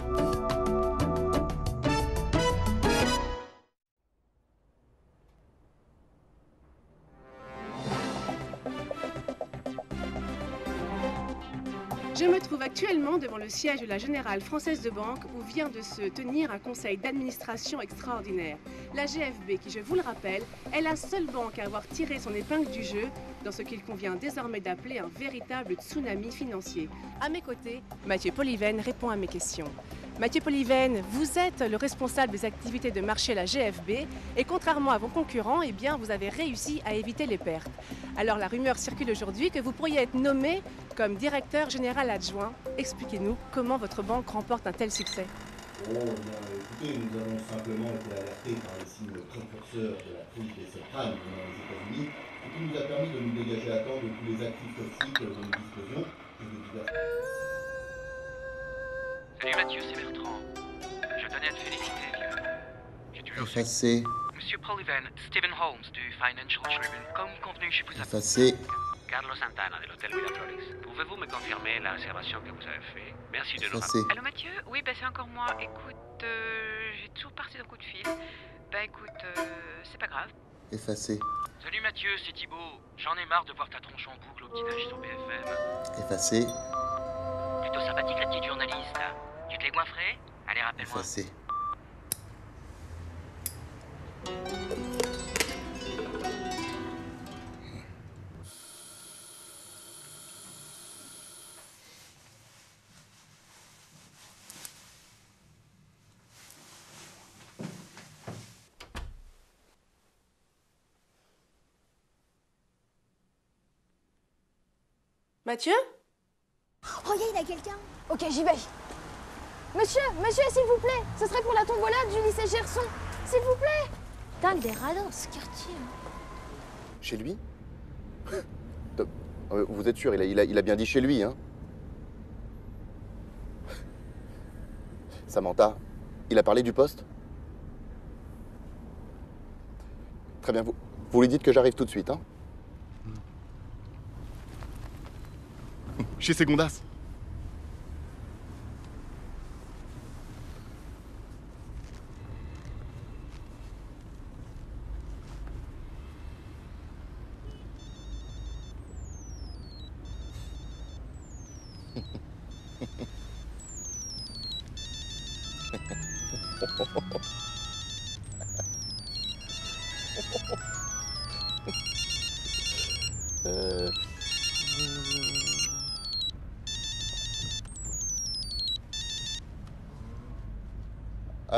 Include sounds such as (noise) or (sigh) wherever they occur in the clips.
Thank you. Je me trouve actuellement devant le siège de la Générale Française de Banque où vient de se tenir un conseil d'administration extraordinaire. La GFB, qui je vous le rappelle, est la seule banque à avoir tiré son épingle du jeu dans ce qu'il convient désormais d'appeler un véritable tsunami financier. À mes côtés, Mathieu Polyven répond à mes questions. Mathieu Polyven, vous êtes le responsable des activités de marché à la GFB et contrairement à vos concurrents, eh bien, vous avez réussi à éviter les pertes. Alors la rumeur circule aujourd'hui que vous pourriez être nommé comme directeur général adjoint. Expliquez-nous comment votre banque remporte un tel succès. Oh, écoutez, nous avons simplement été alertés par les signes précurseurs de la crise des subprimes dans les États-Unis, ce qui nous a permis de nous dégager à temps de tous les actifs toxiques dont nous disposions. Salut Mathieu, c'est Bertrand. Je tenais à te féliciter, vieux. J'ai toujours su. Effacé, Monsieur Polyven, Stephen Holmes du Financial Tribune. Comme convenu, je vous appelle. effacé. Carlos Santana de l'hôtel Miraflores. Pouvez-vous me confirmer la réservation que vous avez faite? Merci de nous rappeler. Allô Mathieu? Oui, bah c'est encore moi. Écoute, euh, j'ai toujours parti d'un coup de fil. Bah écoute, euh, c'est pas grave. Effacé, Salut Mathieu, c'est Thibaut. J'en ai marre de voir ta tronche en boucle au petit-déj sur BFM. effacé, Plutôt sympathique la petite journaliste. Tu te l'es goinfrée Allez, rappelle-moi. effacé. Mathieu? Oh, il y a quelqu'un Ok, j'y vais. Monsieur, monsieur, s'il vous plaît, ce serait pour la tombola du lycée Gerson. S'il vous plaît. Putain, il est radin, ce quartier. Chez lui? (laughs) Euh, Vous êtes sûr, il a, il a- il a bien dit chez lui, hein Samantha, il a parlé du poste? Très bien, vous, vous lui dites que j'arrive tout de suite, hein Chez Segondas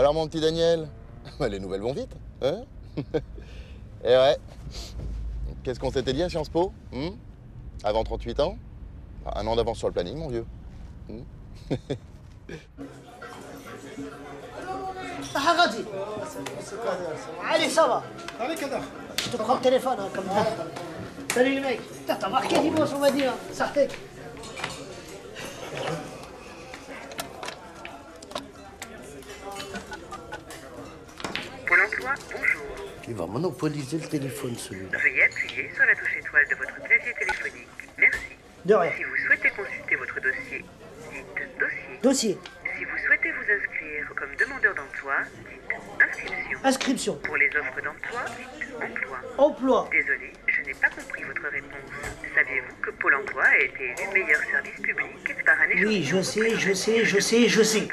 Alors mon petit Daniel, (laughs) les nouvelles vont vite, hein (laughs) Eh ouais. Qu'est-ce qu'on s'était dit à Sciences Po hmm Avant 38 ans Un an d'avance sur le planning, mon vieux. Hmm (laughs) Haradi Allez, ça va Je te prends le téléphone, hein, comme ça. Salut les mecs Putain, t'as marqué dimanche, on va dire. Sartek Pôle emploi, bonjour. Il va monopoliser le téléphone, celui-là. Veuillez appuyer sur la touche étoile de votre clavier téléphonique. Merci. De rien. Si vous souhaitez consulter votre dossier, dites dossier. Dossier. Si vous souhaitez vous inscrire comme demandeur d'emploi, dites inscription. Inscription. Pour les offres d'emploi, dites emploi. Emploi. Désolé, je n'ai pas compris votre réponse. Saviez-vous que Pôle emploi a été élu meilleur service public par un Oui, je sais, je sais, je sais, je sais.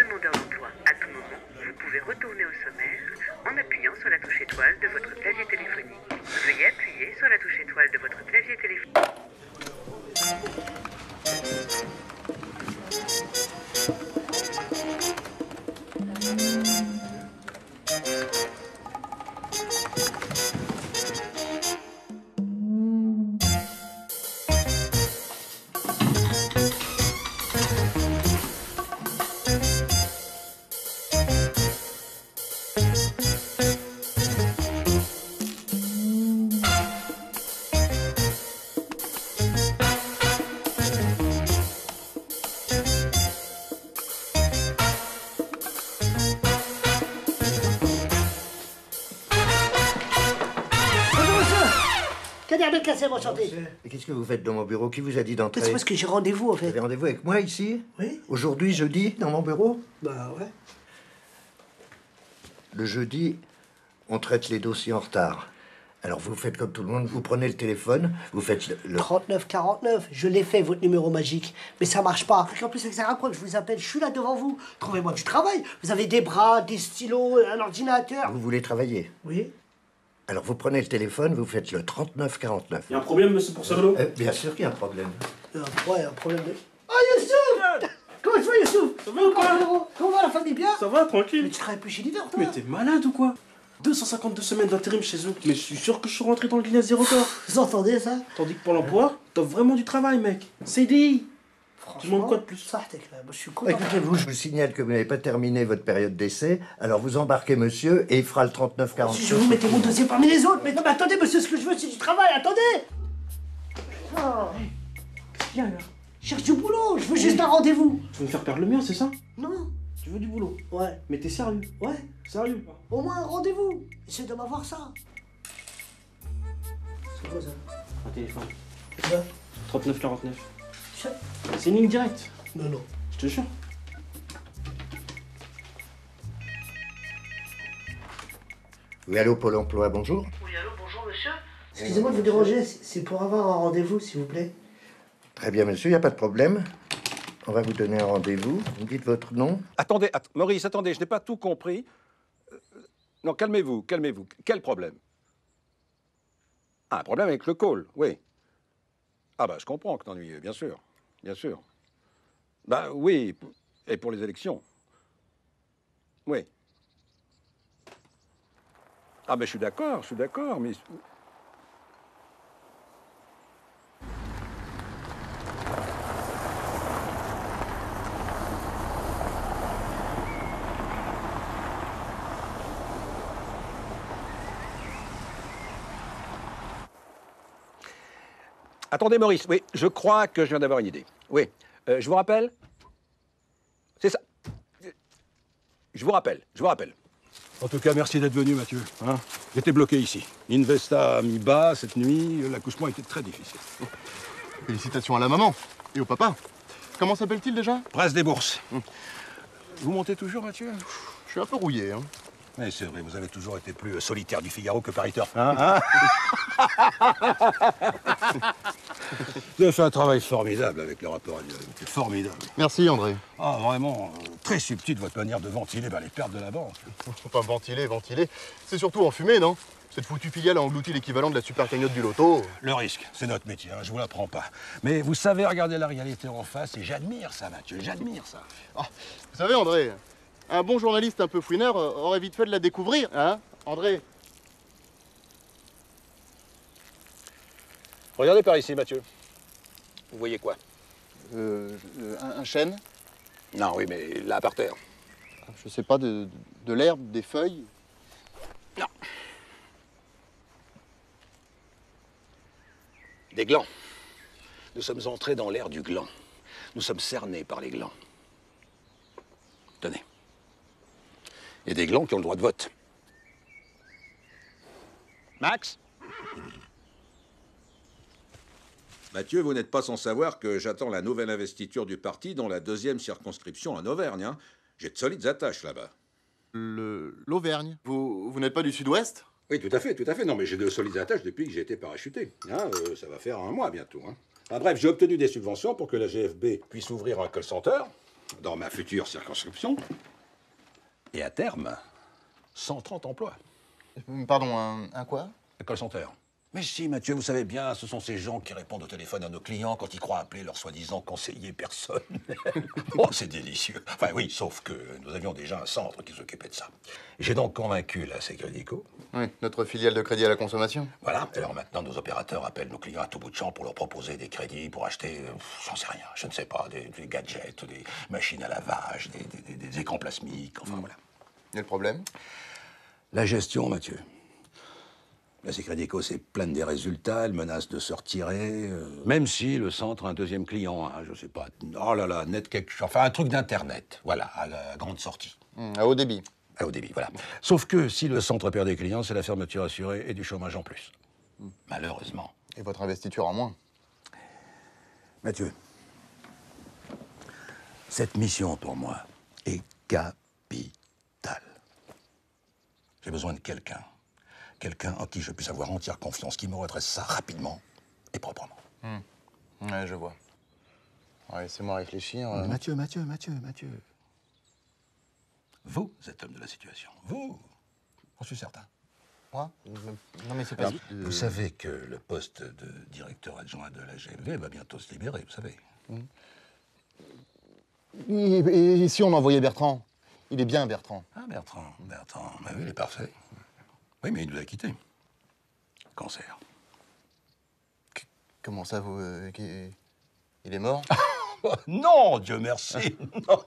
Que vous faites dans mon bureau? Qui vous a dit d'entrer? C'est parce que j'ai rendez-vous, en Vous fait. avez rendez-vous avec moi ici? Oui Aujourd'hui, jeudi, dans mon bureau? Bah ouais. Le jeudi, on traite les dossiers en retard. Alors vous faites comme tout le monde, vous prenez le téléphone, vous faites le... le- 3949, je l'ai fait, votre numéro magique. Mais ça marche pas. En plus, avec Sarah, je vous appelle, je suis là devant vous. Trouvez-moi du travail. Vous avez des bras, des stylos, un ordinateur. Vous voulez travailler? Oui Alors vous prenez le téléphone, vous faites le 3949. Il y a un problème, monsieur Poursolo Euh, bien sûr qu'il y a un problème. Euh, Ouais, un problème de. Oh, Youssouf Comment tu vas, Youssouf Ça va ou quoi Comment Comment va la famille bien Ça va, tranquille Mais tu travailles plus chez Leader, toi Mais t'es malade ou quoi 252 semaines d'intérim chez eux. Mais je suis sûr que je suis rentré dans le Guinness des records. (laughs) Vous entendez ça Tandis que pour l'emploi, t'as vraiment du travail, mec. CDI. Tu demandes quoi de plus Ça, t'es clair. Moi, je suis content. Écoutez-vous, je vous signale que vous n'avez pas terminé votre période d'essai, alors vous embarquez monsieur et il fera le 3949. Si je vous mettez mon dossier parmi les autres. Mais non, mais attendez, monsieur, ce que je veux, c'est du travail. Attendez Oh, Qu'est-ce qu'il y a là je cherche du boulot. Je veux juste un rendez-vous. Tu veux me faire perdre le mien, c'est ça? Non Tu veux du boulot? Ouais. Mais t'es sérieux? Ouais. Sérieux? Ou pas Au moins un rendez-vous. Essaye de m'avoir ça. C'est quoi ça? Un téléphone. Ça 3949. C'est une ligne directe. Non, non. Je te jure. Oui, allô, Pôle emploi, bonjour. Oui, allô, bonjour monsieur. Excusez-moi de vous déranger. C'est pour avoir un rendez-vous, s'il vous plaît. Très bien, monsieur, il n'y a pas de problème. On va vous donner un rendez-vous. Vous me dites votre nom Attendez, att- Maurice, attendez, je n'ai pas tout compris. Euh, Non, calmez-vous, calmez-vous. Quel problème? Ah, un problème avec le call, oui. Ah bah, je comprends que t'ennuies, bien sûr, bien sûr. Bah oui, et pour les élections. Oui. Ah ben je suis d'accord, je suis d'accord, mais... Attendez, Maurice, oui, je crois que je viens d'avoir une idée. Oui, Euh, je vous rappelle C'est ça. Je vous rappelle, je vous rappelle. En tout cas, merci d'être venu, Mathieu. hein. J'étais bloqué ici. Investa a mis bas cette nuit, l'accouchement était très difficile. Félicitations à la maman et au papa. Comment s'appelle-t-il déjà? Presse des bourses. Vous montez toujours, Mathieu? Je suis un peu rouillé. Hein. Oui, c'est vrai, vous avez toujours été plus solitaire du Figaro que Paris Turf. Hein, hein (laughs) vous avez fait un travail formidable avec le rapport annuel. C'est formidable. Merci André. Ah, vraiment, euh, très subtil votre manière de ventiler ben, les pertes de la banque. (laughs) Faut pas ventiler, ventiler. C'est surtout en fumée, non? Cette foutue filiale a englouti l'équivalent de la super cagnotte du loto. Le risque, c'est notre métier, hein, je vous l'apprends pas. Mais vous savez regarder la réalité en face et j'admire ça, Mathieu, j'admire ça. Vous savez André, un bon journaliste un peu fouineur euh, aurait vite fait de la découvrir, hein André Regardez par ici, Mathieu. Vous voyez quoi? Euh, je- un, un chêne? Non, oui, mais là, par terre. Je sais pas, de, de l'herbe, des feuilles? Des glands. Nous sommes entrés dans l'ère du gland. Nous sommes cernés par les glands. Tenez. A des glands qui ont le droit de vote. Max Mathieu, vous n'êtes pas sans savoir que j'attends la nouvelle investiture du parti dans la deuxième circonscription en Auvergne. hein. J'ai de solides attaches là-bas. Le- L'Auvergne Vous, vous n'êtes pas du sud-ouest? Oui, tout à fait, tout à fait. Non, mais j'ai de solides attaches depuis que j'ai été parachuté. Hein, euh, ça va faire un mois bientôt. Hein. Ah, bref, j'ai obtenu des subventions pour que la GFB puisse ouvrir un call center dans ma future circonscription. Et à terme, 130 emplois. Pardon, un, un quoi? Un call center. Mais si, Mathieu, vous savez bien, ce sont ces gens qui répondent au téléphone à nos clients quand ils croient appeler leur soi-disant conseiller personnel. (laughs) oh, c'est délicieux. Enfin oui, sauf que nous avions déjà un centre qui s'occupait de ça. J'ai donc convaincu la Sécrédico. Oui, notre filiale de crédit à la consommation. Voilà, alors maintenant nos opérateurs appellent nos clients à tout bout de champ pour leur proposer des crédits pour acheter, euh, j'en sais rien, je ne sais pas, des, des gadgets, des machines à lavage, des, des- écrans plasmiques, enfin voilà. Et le problème? La gestion, Mathieu. La Sécrédico s'est pleine des résultats, elle menace de se retirer, euh, même si le centre a un deuxième client, hein, je sais pas, oh là là, net quelque chose, enfin un truc d'internet, voilà, à la grande sortie. Hum, À haut débit. À haut débit, voilà. Sauf que si le centre perd des clients, c'est la fermeture assurée et du chômage en plus. Malheureusement. Et votre investiture en moins? Mathieu, cette mission pour moi est capitale. J'ai besoin de quelqu'un. Quelqu'un en qui je puisse avoir entière confiance, qui me redresse ça rapidement et proprement. Hmm. Ouais, je vois. Ouais, Laissez-moi réfléchir. euh. Mathieu, Mathieu, Mathieu, Mathieu. Vous êtes l'homme de la situation. Vous J'en suis certain. Moi Non, mais c'est pas... Alors, Vous savez que le poste de directeur adjoint de la GMV va bientôt se libérer, vous savez. Et, et- et si on envoyait Bertrand? Il est bien, Bertrand. Ah, Bertrand, Bertrand, bah oui, il est parfait. Oui, mais il nous a quittés. Cancer. Comment ça, vous... euh, Il est mort (laughs) non, Dieu merci. (laughs) Non.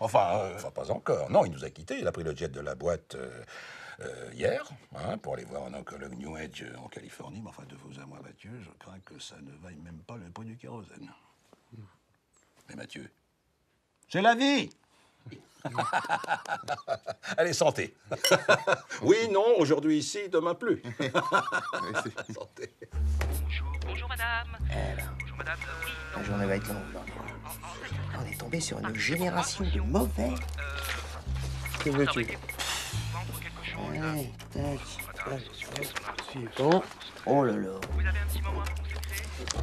enfin, euh, enfin, pas encore. Non, il nous a quittés. Il a pris le jet de la boîte euh, hier hein, pour aller voir un oncologue New Age en Californie. Mais enfin, de vous à moi, Mathieu, je crains que ça ne vaille même pas le prix du kérosène. Mais Mathieu, c'est la vie. (laughs) Allez, santé. (laughs) oui, non, aujourd'hui ici, demain plus. (laughs) santé. Bonjour madame. Bonjour madame. Euh, oui, La journée va être longue. aujourd'hui. On est tombé sur une génération de mauvais. Que veux-tu Allez, tac, tac, Suivant. Oh là là.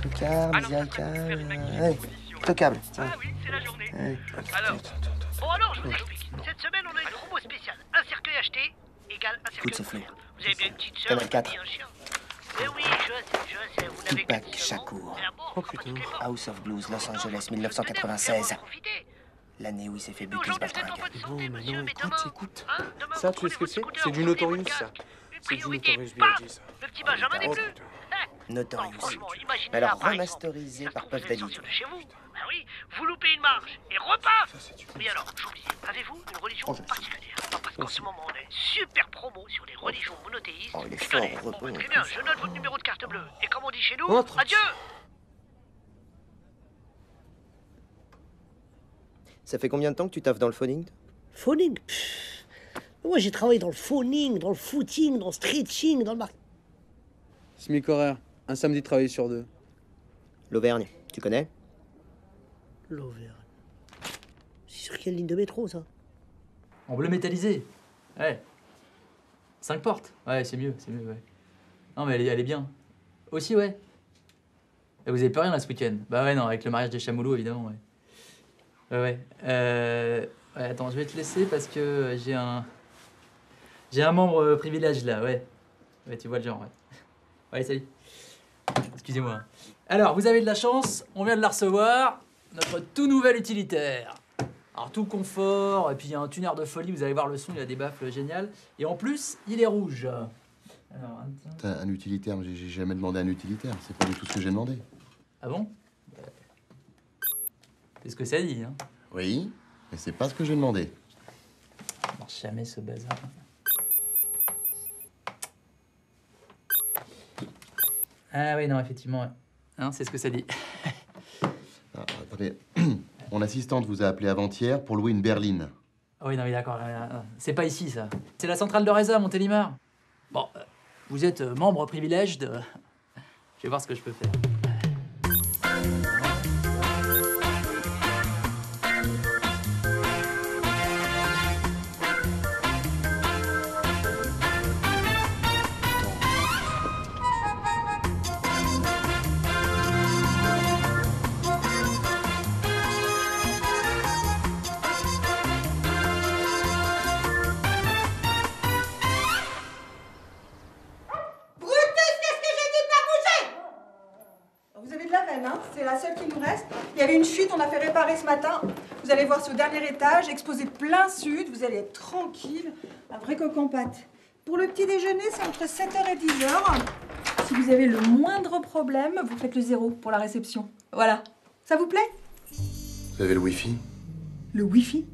Tocable, miséricable. Allez, tocable. Tiens. Allez. Alors, bon alors, je vous explique. Cette semaine, on a une promo spéciale. Un cercueil acheté égale un Coup de cercueil offert. Vous avez bien une petite sœur, Canal une 4. fille, un chien. Eh oui, je sais, je sais, vous n'avez Tupac 10 Shakur. Oh putain. House of Blues, Los Angeles, 1996. L'année où il s'est fait buter ce bastard. Non, mais non, écoute, écoute. Hein, Ça, tu sais ce que c'est C'est du Notorious, ça. C'est du Notorious B.I.G., ça. Le petit Benjamin n'est Oh, plus. Notorious. Mais alors remasterisé par Puff Daddy. Chez vous. Oui, vous loupez une marche et repaf Oui alors, j'oublie. Avez-vous une religion Oh, particulière? Non, Parce qu'en ce moment, on a une super promo sur les religions monothéistes. Oh, il est fort, Bon, bah, Très bien, je note votre numéro de carte bleue. Et comme on dit chez nous, Oh, adieu Ça fait combien de temps que tu taffes dans le phoning Phoning? Pff. Moi, j'ai travaillé dans le phoning, dans le footing, dans le stretching, dans le mar... SMIC horaire. Un samedi de travail sur deux. L'Auvergne, tu connais? L'Auvergne. C'est sur quelle ligne de métro, ça? En bleu métallisé. Ouais. Cinq portes. Ouais, c'est mieux, c'est mieux, ouais. Non, mais elle est, bien. Aussi, ouais. Vous avez plus rien là ce week-end? Bah ouais, non, avec le mariage des chamoulots, évidemment, ouais. Ouais, ouais. Euh... ouais, attends, je vais te laisser parce que j'ai un... J'ai un membre euh, privilège là, ouais. Ouais, tu vois le genre, ouais. Ouais, salut. Excusez-moi. Alors, vous avez de la chance, on vient de la recevoir. Notre tout nouvel utilitaire. Alors, tout confort, et puis il y a un tuner de folie, vous allez voir le son, il a des baffles géniales. Et en plus, il est rouge. Alors, un utilitaire, mais j'ai- jamais demandé un utilitaire. C'est pas du tout ce que j'ai demandé. Ah bon? C'est ce que ça dit, hein. Oui, mais c'est pas ce que j'ai demandé. Marche jamais ce bazar. Ah oui, non, effectivement, ouais. Hein, c'est ce que ça dit. Attendez, (clears throat) mon assistante vous a appelé avant-hier pour louer une berline. Ah oui, d'accord, euh, euh, c'est pas ici, ça. C'est la centrale de Reza, Montélimar. Bon, euh, vous êtes membre privilège de... (laughs) Je vais voir ce que je peux faire. Plein sud. Vous allez être tranquille. Un vrai coq en pâte. Pour le petit déjeuner, c'est entre 7h et 10h. Si vous avez le moindre problème, vous faites le zéro pour la réception. Voilà. Ça vous plaît? Vous avez le wifi? Le Wi-Fi?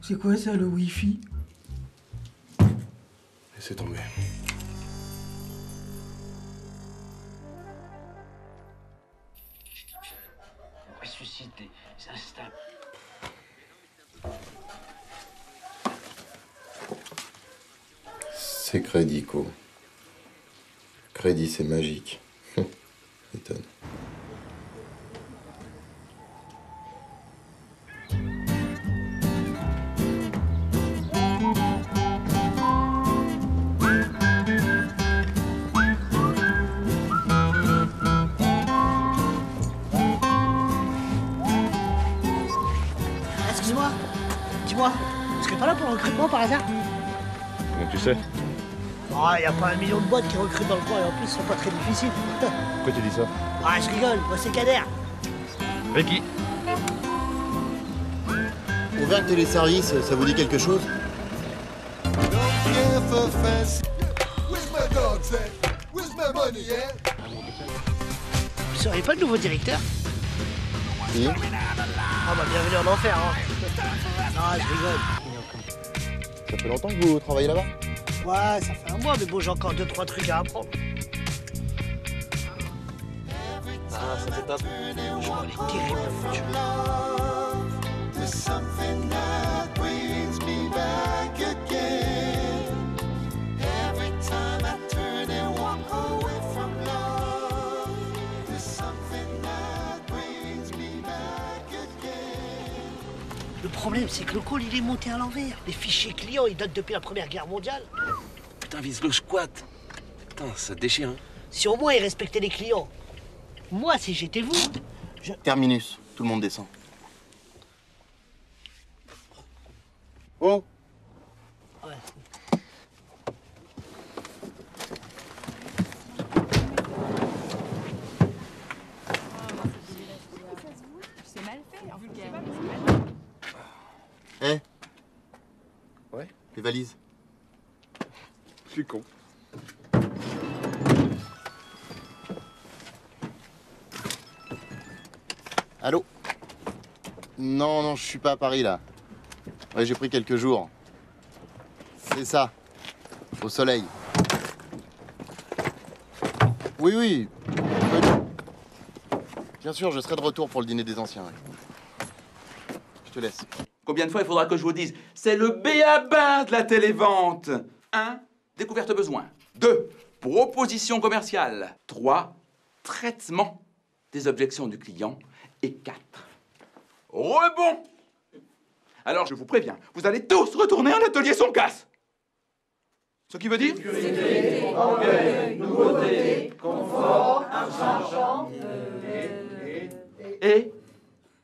C'est quoi ça, le Wi-Fi? Laissez tomber. Ressuscite des C'est crédit, Co. Crédit, c'est magique. (laughs) m'étonne. Excuse-moi, dis-moi, tu serais pas là pour le recrutement par hasard? Comment tu sais? Oh, y a pas un million de boîtes qui recrutent dans le coin et en plus, ils sont pas très difficiles. (laughs) Pourquoi tu dis ça Ah, je rigole, moi c'est Kader. Ricky Auvergne Téléservice, ça vous dit quelque chose Vous seriez pas le nouveau directeur Si. Ah bah bienvenue en enfer, hein. Non, je rigole. Ça fait longtemps que vous travaillez là-bas Ouais, ça fait un mois, mais bon, j'ai encore deux, trois trucs à apprendre. Ah, ça fait top. Je m'en ai terrible, problème, c'est que le call, il est monté à l'envers. Les fichiers clients, ils datent depuis la Première Guerre mondiale. Putain, vise le squat. Putain, ça déchire. Hein. Si au moins ils respectaient les clients. Moi, si j'étais vous, je... Terminus, tout le monde descend. Oh C'est mal fait, en vulgaire. Eh Ouais Les valises. Je suis con. Allô Non, non, je suis pas à Paris là. Ouais, j'ai pris quelques jours. C'est ça. Au soleil. Oui, oui. Oui. Bien sûr, je serai de retour pour le dîner des anciens. ouais. Je te laisse. Combien de fois il faudra que je vous dise C'est le béaba de la télévente 1. Découverte besoin. 2. Proposition commerciale. 3. Traitement des objections du client. Et 4. Rebond Alors je vous préviens, vous allez tous retourner en atelier son casse Ce qui veut dire Et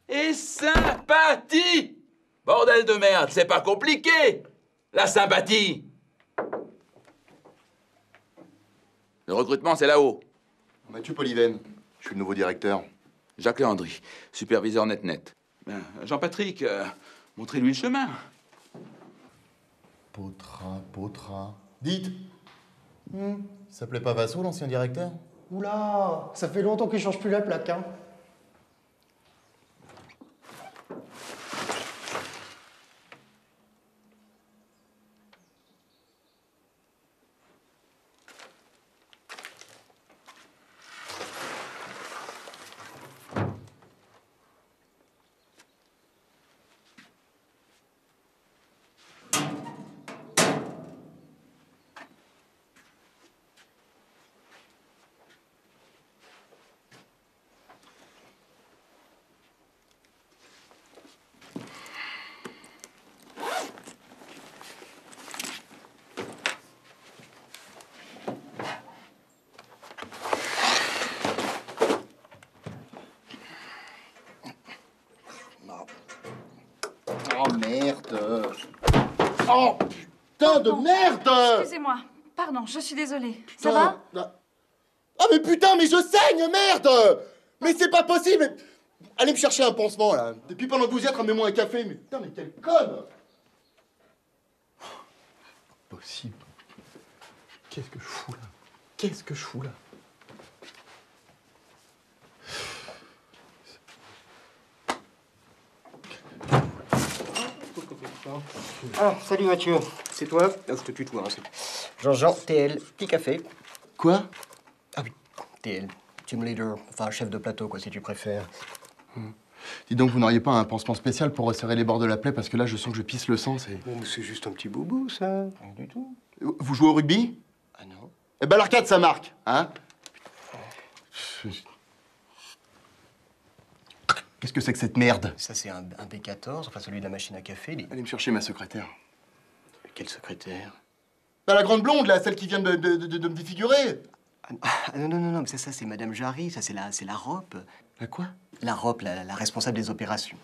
Et sympathie Bordel de merde, c'est pas compliqué La sympathie Le recrutement, c'est là-haut. Mathieu Polyven, je suis le nouveau directeur. Jacques Léandry, superviseur net-net. Ben, Jean-Patrick, euh, montrez-lui le chemin. Potra, Potra. Dites Hmm, Il s'appelait pas Vasso, l'ancien directeur? Oula, ça fait longtemps qu'il change plus la plaque, hein. Merde Oh putain de merde Excusez-moi. Pardon, je suis désolée. Ça va ah. Ah mais putain, mais je saigne, merde Mais c'est pas possible Allez me chercher un pansement, là. Depuis pendant que vous y êtes, ramenez-moi un café. Mais putain, mais quelle conne Possible. Qu'est-ce que je fous là? Qu'est-ce que je fous là? Ah, salut Mathieu. C'est toi Ah, Je te tutoie. hein, c'est- Jean-Jean, TL, petit café. Quoi Ah oui, TL, team leader, enfin chef de plateau, quoi, si tu préfères. Dis donc, vous n'auriez pas un pansement spécial pour resserrer les bords de la plaie parce que là, je sens que je pisse le sang, c'est... Bon, c'est juste un petit boubou, ça. Rien du tout. Vous jouez au rugby Ah non. Eh ben l'arcade, ça marque, hein Qu'est-ce que c'est que cette merde Ça, c'est un, un B14, enfin celui de la machine à café. Allez me chercher ma secrétaire. Quelle secrétaire? Bah, la grande blonde, là, celle qui vient de, de- de- de me défigurer. Ah non, non, non, non, mais ça, ça c'est Madame Jarry, ça c'est la, c'est la ROP. La quoi? La ROP, la, la responsable des opérations.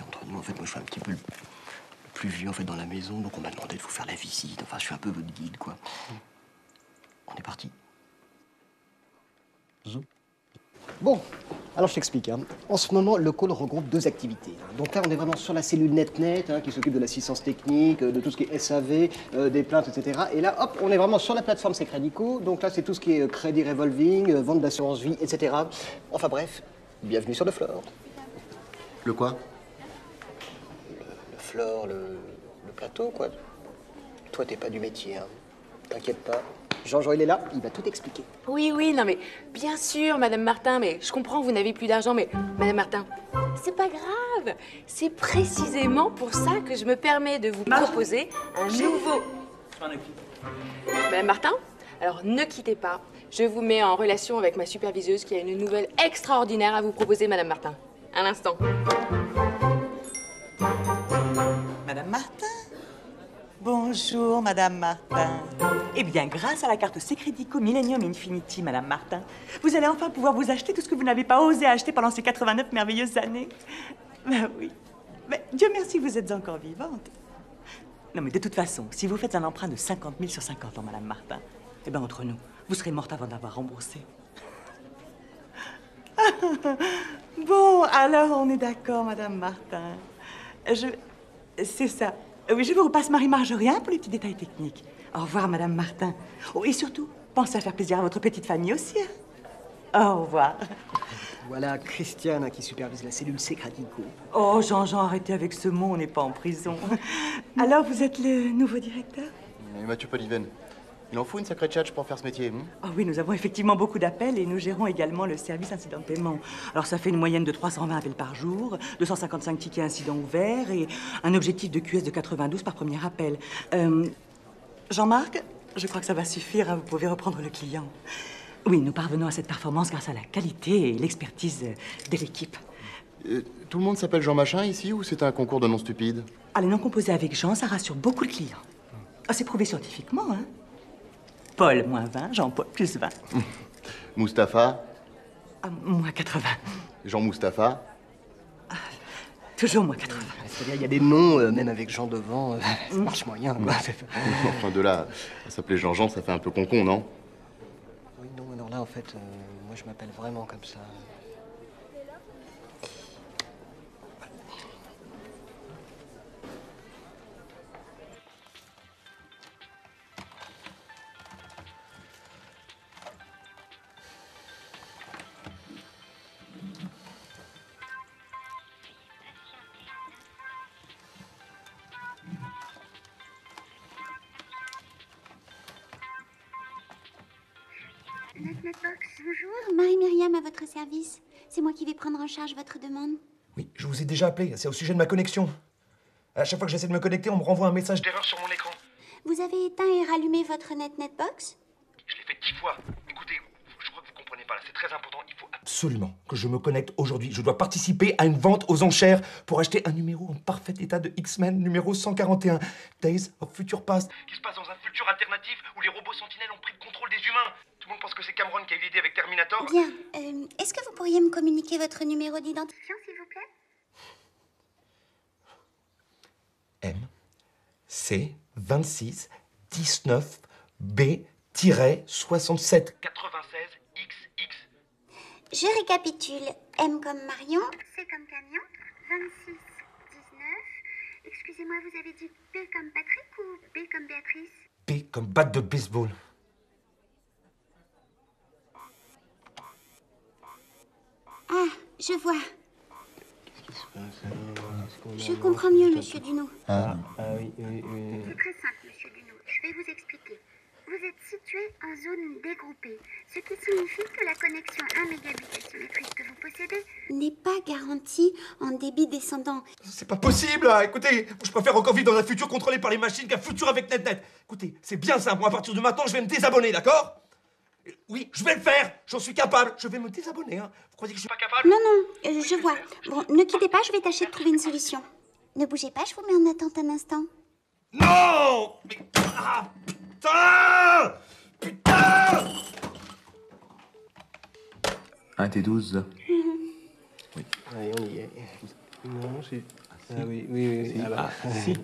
Entre nous, en fait, moi je suis un petit peu le, le plus vieux en fait dans la maison, donc on m'a demandé de vous faire la visite. Enfin, je suis un peu votre guide, quoi. On est parti. Bon, alors je t'explique. hein. En ce moment, le call regroupe deux activités. hein. Donc là, on est vraiment sur la cellule NetNet, hein, qui s'occupe de l'assistance technique, euh, de tout ce qui est SAV, euh, des plaintes, etc. Et là, hop, on est vraiment sur la plateforme C'est Crédico. Donc là, c'est tout ce qui est euh, crédit revolving, euh, vente d'assurance vie, etc. Enfin bref, bienvenue sur le floor. Le quoi? Le floor, le, le plateau, quoi. Toi, t'es pas du métier, hein. T'inquiète pas. Jean-Jean, il est là, il va tout expliquer. Oui, oui, non mais bien sûr, Madame Martin, mais je comprends, vous n'avez plus d'argent, mais Madame Martin, c'est pas grave. C'est précisément pour ça que je me permets de vous proposer un nouveau. Madame Martin, alors ne quittez pas. Je vous mets en relation avec ma superviseuse qui a une nouvelle extraordinaire à vous proposer, Madame Martin. Un instant. Madame Martin Bonjour, Madame Martin. Eh bien, grâce à la carte Secredico Millennium Infinity, Madame Martin, vous allez enfin pouvoir vous acheter tout ce que vous n'avez pas osé acheter pendant ces 89 merveilleuses années. Ben oui. Mais Dieu merci, vous êtes encore vivante. Non, mais de toute façon, si vous faites un emprunt de 50 000 sur 50 ans, Madame Martin, eh bien, entre nous, vous serez morte avant d'avoir remboursé. (laughs) bon, alors, on est d'accord, Madame Martin. Je... C'est ça. Oui, je vous repasse Marie-Marjorie hein, pour les petits détails techniques. Au revoir, Madame Martin. Oh, et surtout, pensez à faire plaisir à votre petite famille aussi. hein. Au revoir. Voilà Christiane hein, qui supervise la cellule Secredico. Oh, Jean-Jean, arrêtez avec ce mot, on n'est pas en prison. (laughs) Alors, vous êtes le nouveau directeur? Et Mathieu Poliven. Il en faut une sacrée tchatche pour faire ce métier. hein Ah oui, nous avons effectivement beaucoup d'appels et nous gérons également le service incident de paiement. Alors ça fait une moyenne de 320 appels par jour, 255 tickets incidents ouverts et un objectif de QS de 92 par premier appel. Euh, Jean-Marc, je crois que ça va suffire, hein, vous pouvez reprendre le client. Oui, nous parvenons à cette performance grâce à la qualité et l'expertise de l'équipe. Euh, tout le monde s'appelle Jean Machin ici ou c'est un concours de noms stupides? Ah, les noms composés avec Jean, ça rassure beaucoup le client. Ah, c'est prouvé scientifiquement, hein Paul, moins 20, Jean-Paul, plus 20. (laughs) Mustapha, Ah, moins 80. Jean Mustapha. Toujours moins 80. C'est-à-dire, il y a des noms, euh, même avec Jean devant, euh, (laughs) ça marche moyen, quoi. (laughs) enfin, de là, à s'appeler Jean-Jean, ça fait un peu concon, non? Oui, non, alors là, en fait, euh, moi, je m'appelle vraiment comme ça. Bonjour. Marie-Myriam à votre service. C'est moi qui vais prendre en charge votre demande. Oui, je vous ai déjà appelé, c'est au sujet de ma connexion. À chaque fois que j'essaie de me connecter, on me renvoie un message d'erreur sur mon écran. Vous avez éteint et rallumé votre NetNetBox Je l'ai fait dix fois. Écoutez, je crois que vous comprenez pas là, c'est très important. Il faut absolument que je me connecte aujourd'hui. Je dois participer à une vente aux enchères pour acheter un numéro en parfait état de X-Men, numéro 141, Days of Future Past. Qui se passe dans un futur alternatif où les robots sentinelles ont pris le contrôle des humains? Pense que c'est Cameron qui a eu l'idée avec Terminator? Bien. Euh, Est-ce que vous pourriez me communiquer votre numéro d'identifiant, s'il vous plaît? M, C, 26, 19, B, 67. 96, XX. Je récapitule. M comme Marion. C comme camion. 26, 19. Excusez-moi, vous avez dit P comme Patrick ou B comme Béatrice? B comme batte de baseball. Ah, je vois. Je comprends mieux, monsieur Duno. Ah, oui, oui, oui. C'est très simple, monsieur Duno. Je vais vous expliquer. Vous êtes situé en zone dégroupée, ce qui signifie que la connexion 1 mégabit asymétrique que vous possédez n'est pas garantie en débit descendant. C'est pas possible là. Écoutez, je préfère encore vivre dans un futur contrôlé par les machines qu'un futur avec NetNet. Écoutez, c'est bien simple. Moi, à partir de maintenant, je vais me désabonner, d'accord? Oui, je vais le faire J'en suis capable Je vais me désabonner, hein. Vous croyez que je suis pas capable? Non, non, euh, je vois. Bon, ne quittez pas, je vais tâcher de trouver une solution. Ne bougez pas, je vous mets en attente un instant. Non Mais... Ah, putain Putain Un T12. Allez, on y est. Non, c'est. Ah oui, oui, oui. Si. Ah bah, Ah, si.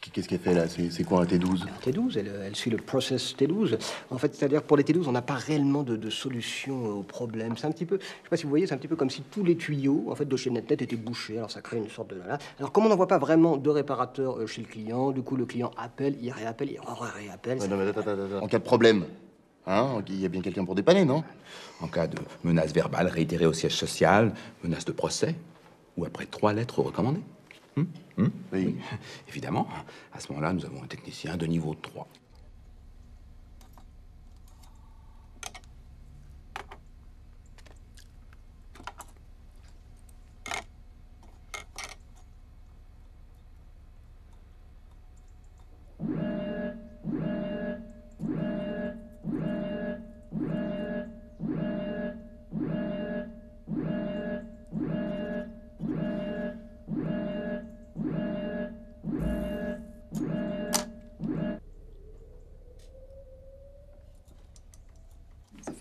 Qu'est-ce qu'elle fait là? C'est quoi un T12 T12, elle, elle suit le process T12. En fait, c'est-à-dire pour les T12, on n'a pas réellement de, de solution au problème. C'est un petit peu, je sais pas si vous voyez, c'est un petit peu comme si tous les tuyaux en fait de chez NetNet étaient bouchés. Alors ça crée une sorte de là. Alors comme on n'en voit pas vraiment de réparateur euh, chez le client, du coup le client appelle, il réappelle, il réappelle. Ouais, non, mais attends, attends, attends. En cas de problème, hein, il y a bien quelqu'un pour dépanner, non? En cas de menace verbale réitérée au siège social, menace de procès, ou après trois lettres recommandées. Hum Hum Oui. Évidemment, à ce moment-là, nous avons un technicien de niveau 3.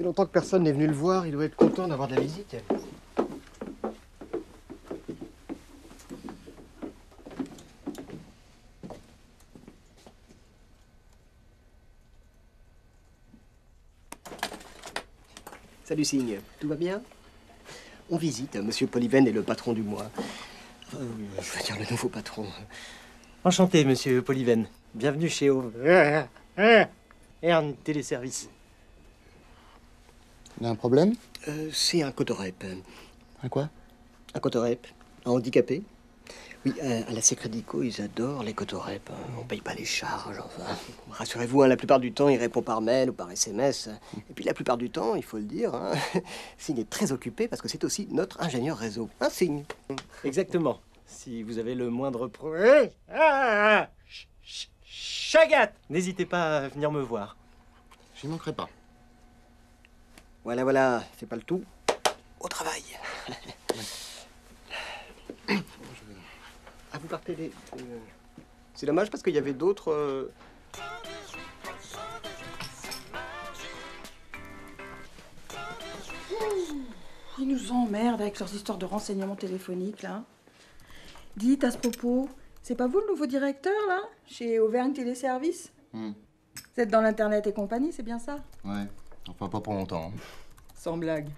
Fait longtemps que personne n'est venu le voir. Il doit être content d'avoir de la visite. Salut Signe, tout va bien? On visite. Monsieur Polyven est le patron du mois. Euh, je veux dire le nouveau patron. Enchanté, monsieur Polyven. Bienvenue chez O. Ern Téléservice. Il y a un problème? Euh, c'est un cotorep. Un quoi? Un cotorep. Un handicapé. Oui, euh, à la Secredico, ils adorent les cotorep. hein. On paye pas les charges, enfin. Rassurez-vous, hein, la plupart du temps, il répond par mail ou par SMS. Et puis la plupart du temps, il faut le dire, hein, (laughs) Signe est très occupé parce que c'est aussi notre ingénieur réseau. Un Signe. Exactement. Si vous avez le moindre problème... Ah, ch- ch- Chagat N'hésitez pas à venir me voir. J'y manquerai pas. Voilà, voilà, c'est pas le tout. Au travail. Ah, vous partez des. euh, C'est dommage parce qu'il y avait d'autres. euh, Ils nous emmerdent avec leurs histoires de renseignements téléphoniques, là. Dites à ce propos, c'est pas vous le nouveau directeur, là Chez Auvergne Téléservice Hmm. Vous êtes dans l'Internet et compagnie, c'est bien ça? Ouais. Enfin, pas pour longtemps. hein. Sans blague.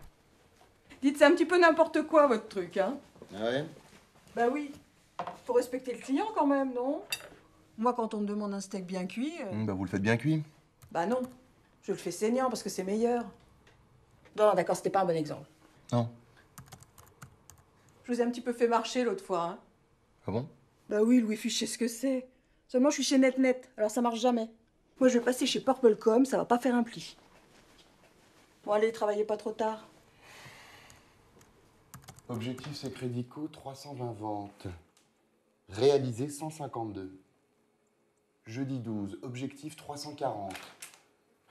Dites, c'est un petit peu n'importe quoi, votre truc, hein Ah ouais? Bah oui. Faut respecter le client, quand même, non? Moi, quand on me demande un steak bien cuit, euh, Hmm, Bah, vous le faites bien cuit. bah non. Je le fais saignant parce que c'est meilleur. Non, non, d'accord, c'était pas un bon exemple. Non. Je vous ai un petit peu fait marcher l'autre fois, hein Ah bon? Bah oui, Louis Fuchs, je sais ce que c'est. Seulement, je suis chez NetNet, alors ça marche jamais. Moi, je vais passer chez Purplecom, ça va pas faire un pli. Bon, allez, travaillez pas trop tard. Objectif c'est Crédico 320 ventes. Réalisé 152. Jeudi 12, objectif 340.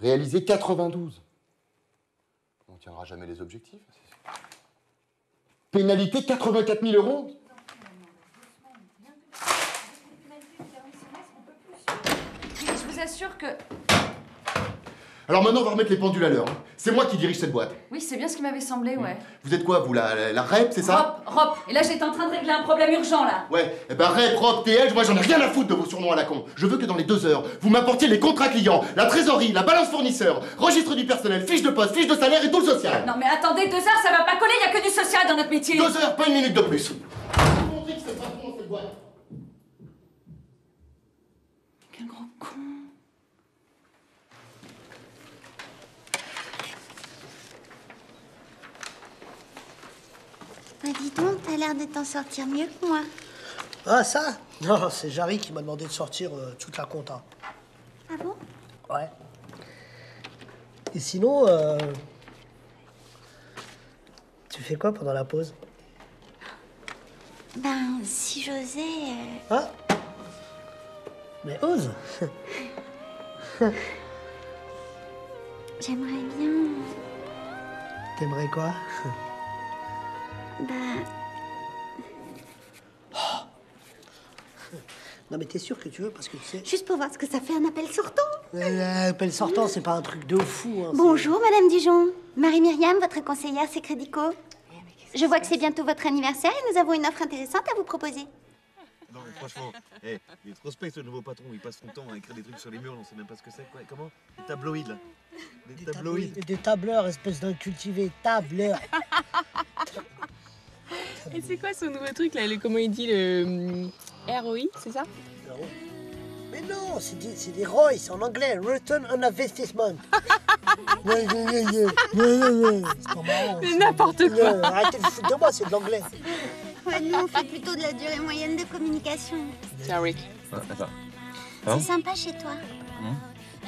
Réalisé 92. On tiendra jamais les objectifs. Pénalité 84 000 euros Je vous assure que. Alors maintenant, on va remettre les pendules à l'heure. hein. C'est moi qui dirige cette boîte. Oui, c'est bien ce qui m'avait semblé, ouais. Vous êtes quoi, vous, la, la, la REP, c'est ça? Rop, Rop. Et là, j'étais en train de régler un problème urgent, là. Ouais, eh ben REP, ROP, TL, moi j'en ai rien à foutre de vos surnoms à la con. Je veux que dans les deux heures, vous m'apportiez les contrats clients, la trésorerie, la balance fournisseur, registre du personnel, fiche de poste, fiche de salaire et tout le social. Non, mais attendez, deux heures, ça va pas coller, y a que du social dans notre métier. Deux heures, pas une minute de plus. Quel grand con. Bah dis donc, t'as l'air de t'en sortir mieux que moi. Ah, ça? Non, (laughs) c'est Jarry qui m'a demandé de sortir euh, toute la compta. Ah bon? Ouais. Et sinon, euh, tu fais quoi pendant la pause? Ben, si j'osais... euh, Ah Mais ose (laughs) J'aimerais bien. T'aimerais quoi? (laughs) Bah. (gasps) Non mais t'es sûr que tu veux parce que tu sais. Juste pour voir ce que ça fait un appel sortant. Euh, Appel sortant, c'est pas un truc de fou. hein, Bonjour, Madame Dijon. Marie-Myriam, votre conseillère, c'est Crédico. Je vois que c'est bientôt votre anniversaire et nous avons une offre intéressante à vous proposer. Non, mais franchement, hey, il est trop le nouveau patron. Il passe son temps à écrire des trucs sur les murs, on sait même pas ce que c'est. Quoi. Comment? Des tabloïds, là. Des, tabloïds. Des tableurs, espèce d'incultivé, tableur. (laughs) Et c'est quoi son nouveau truc là le, Comment il dit le hum, ROI, c'est ça? Mais non, c'est des, c'est des ROI, c'est en anglais, Return on Investment. Ouais, ouais, ouais, ouais. Ouais, ouais, ouais. C'est pas marrant. Mais c'est- n'importe quoi. Ouais, Arrêtez de foutre de moi, c'est de l'anglais. Ouais, nous, on fait plutôt de la durée moyenne de communication. Tiens, Rick. attends. C'est sympa chez toi.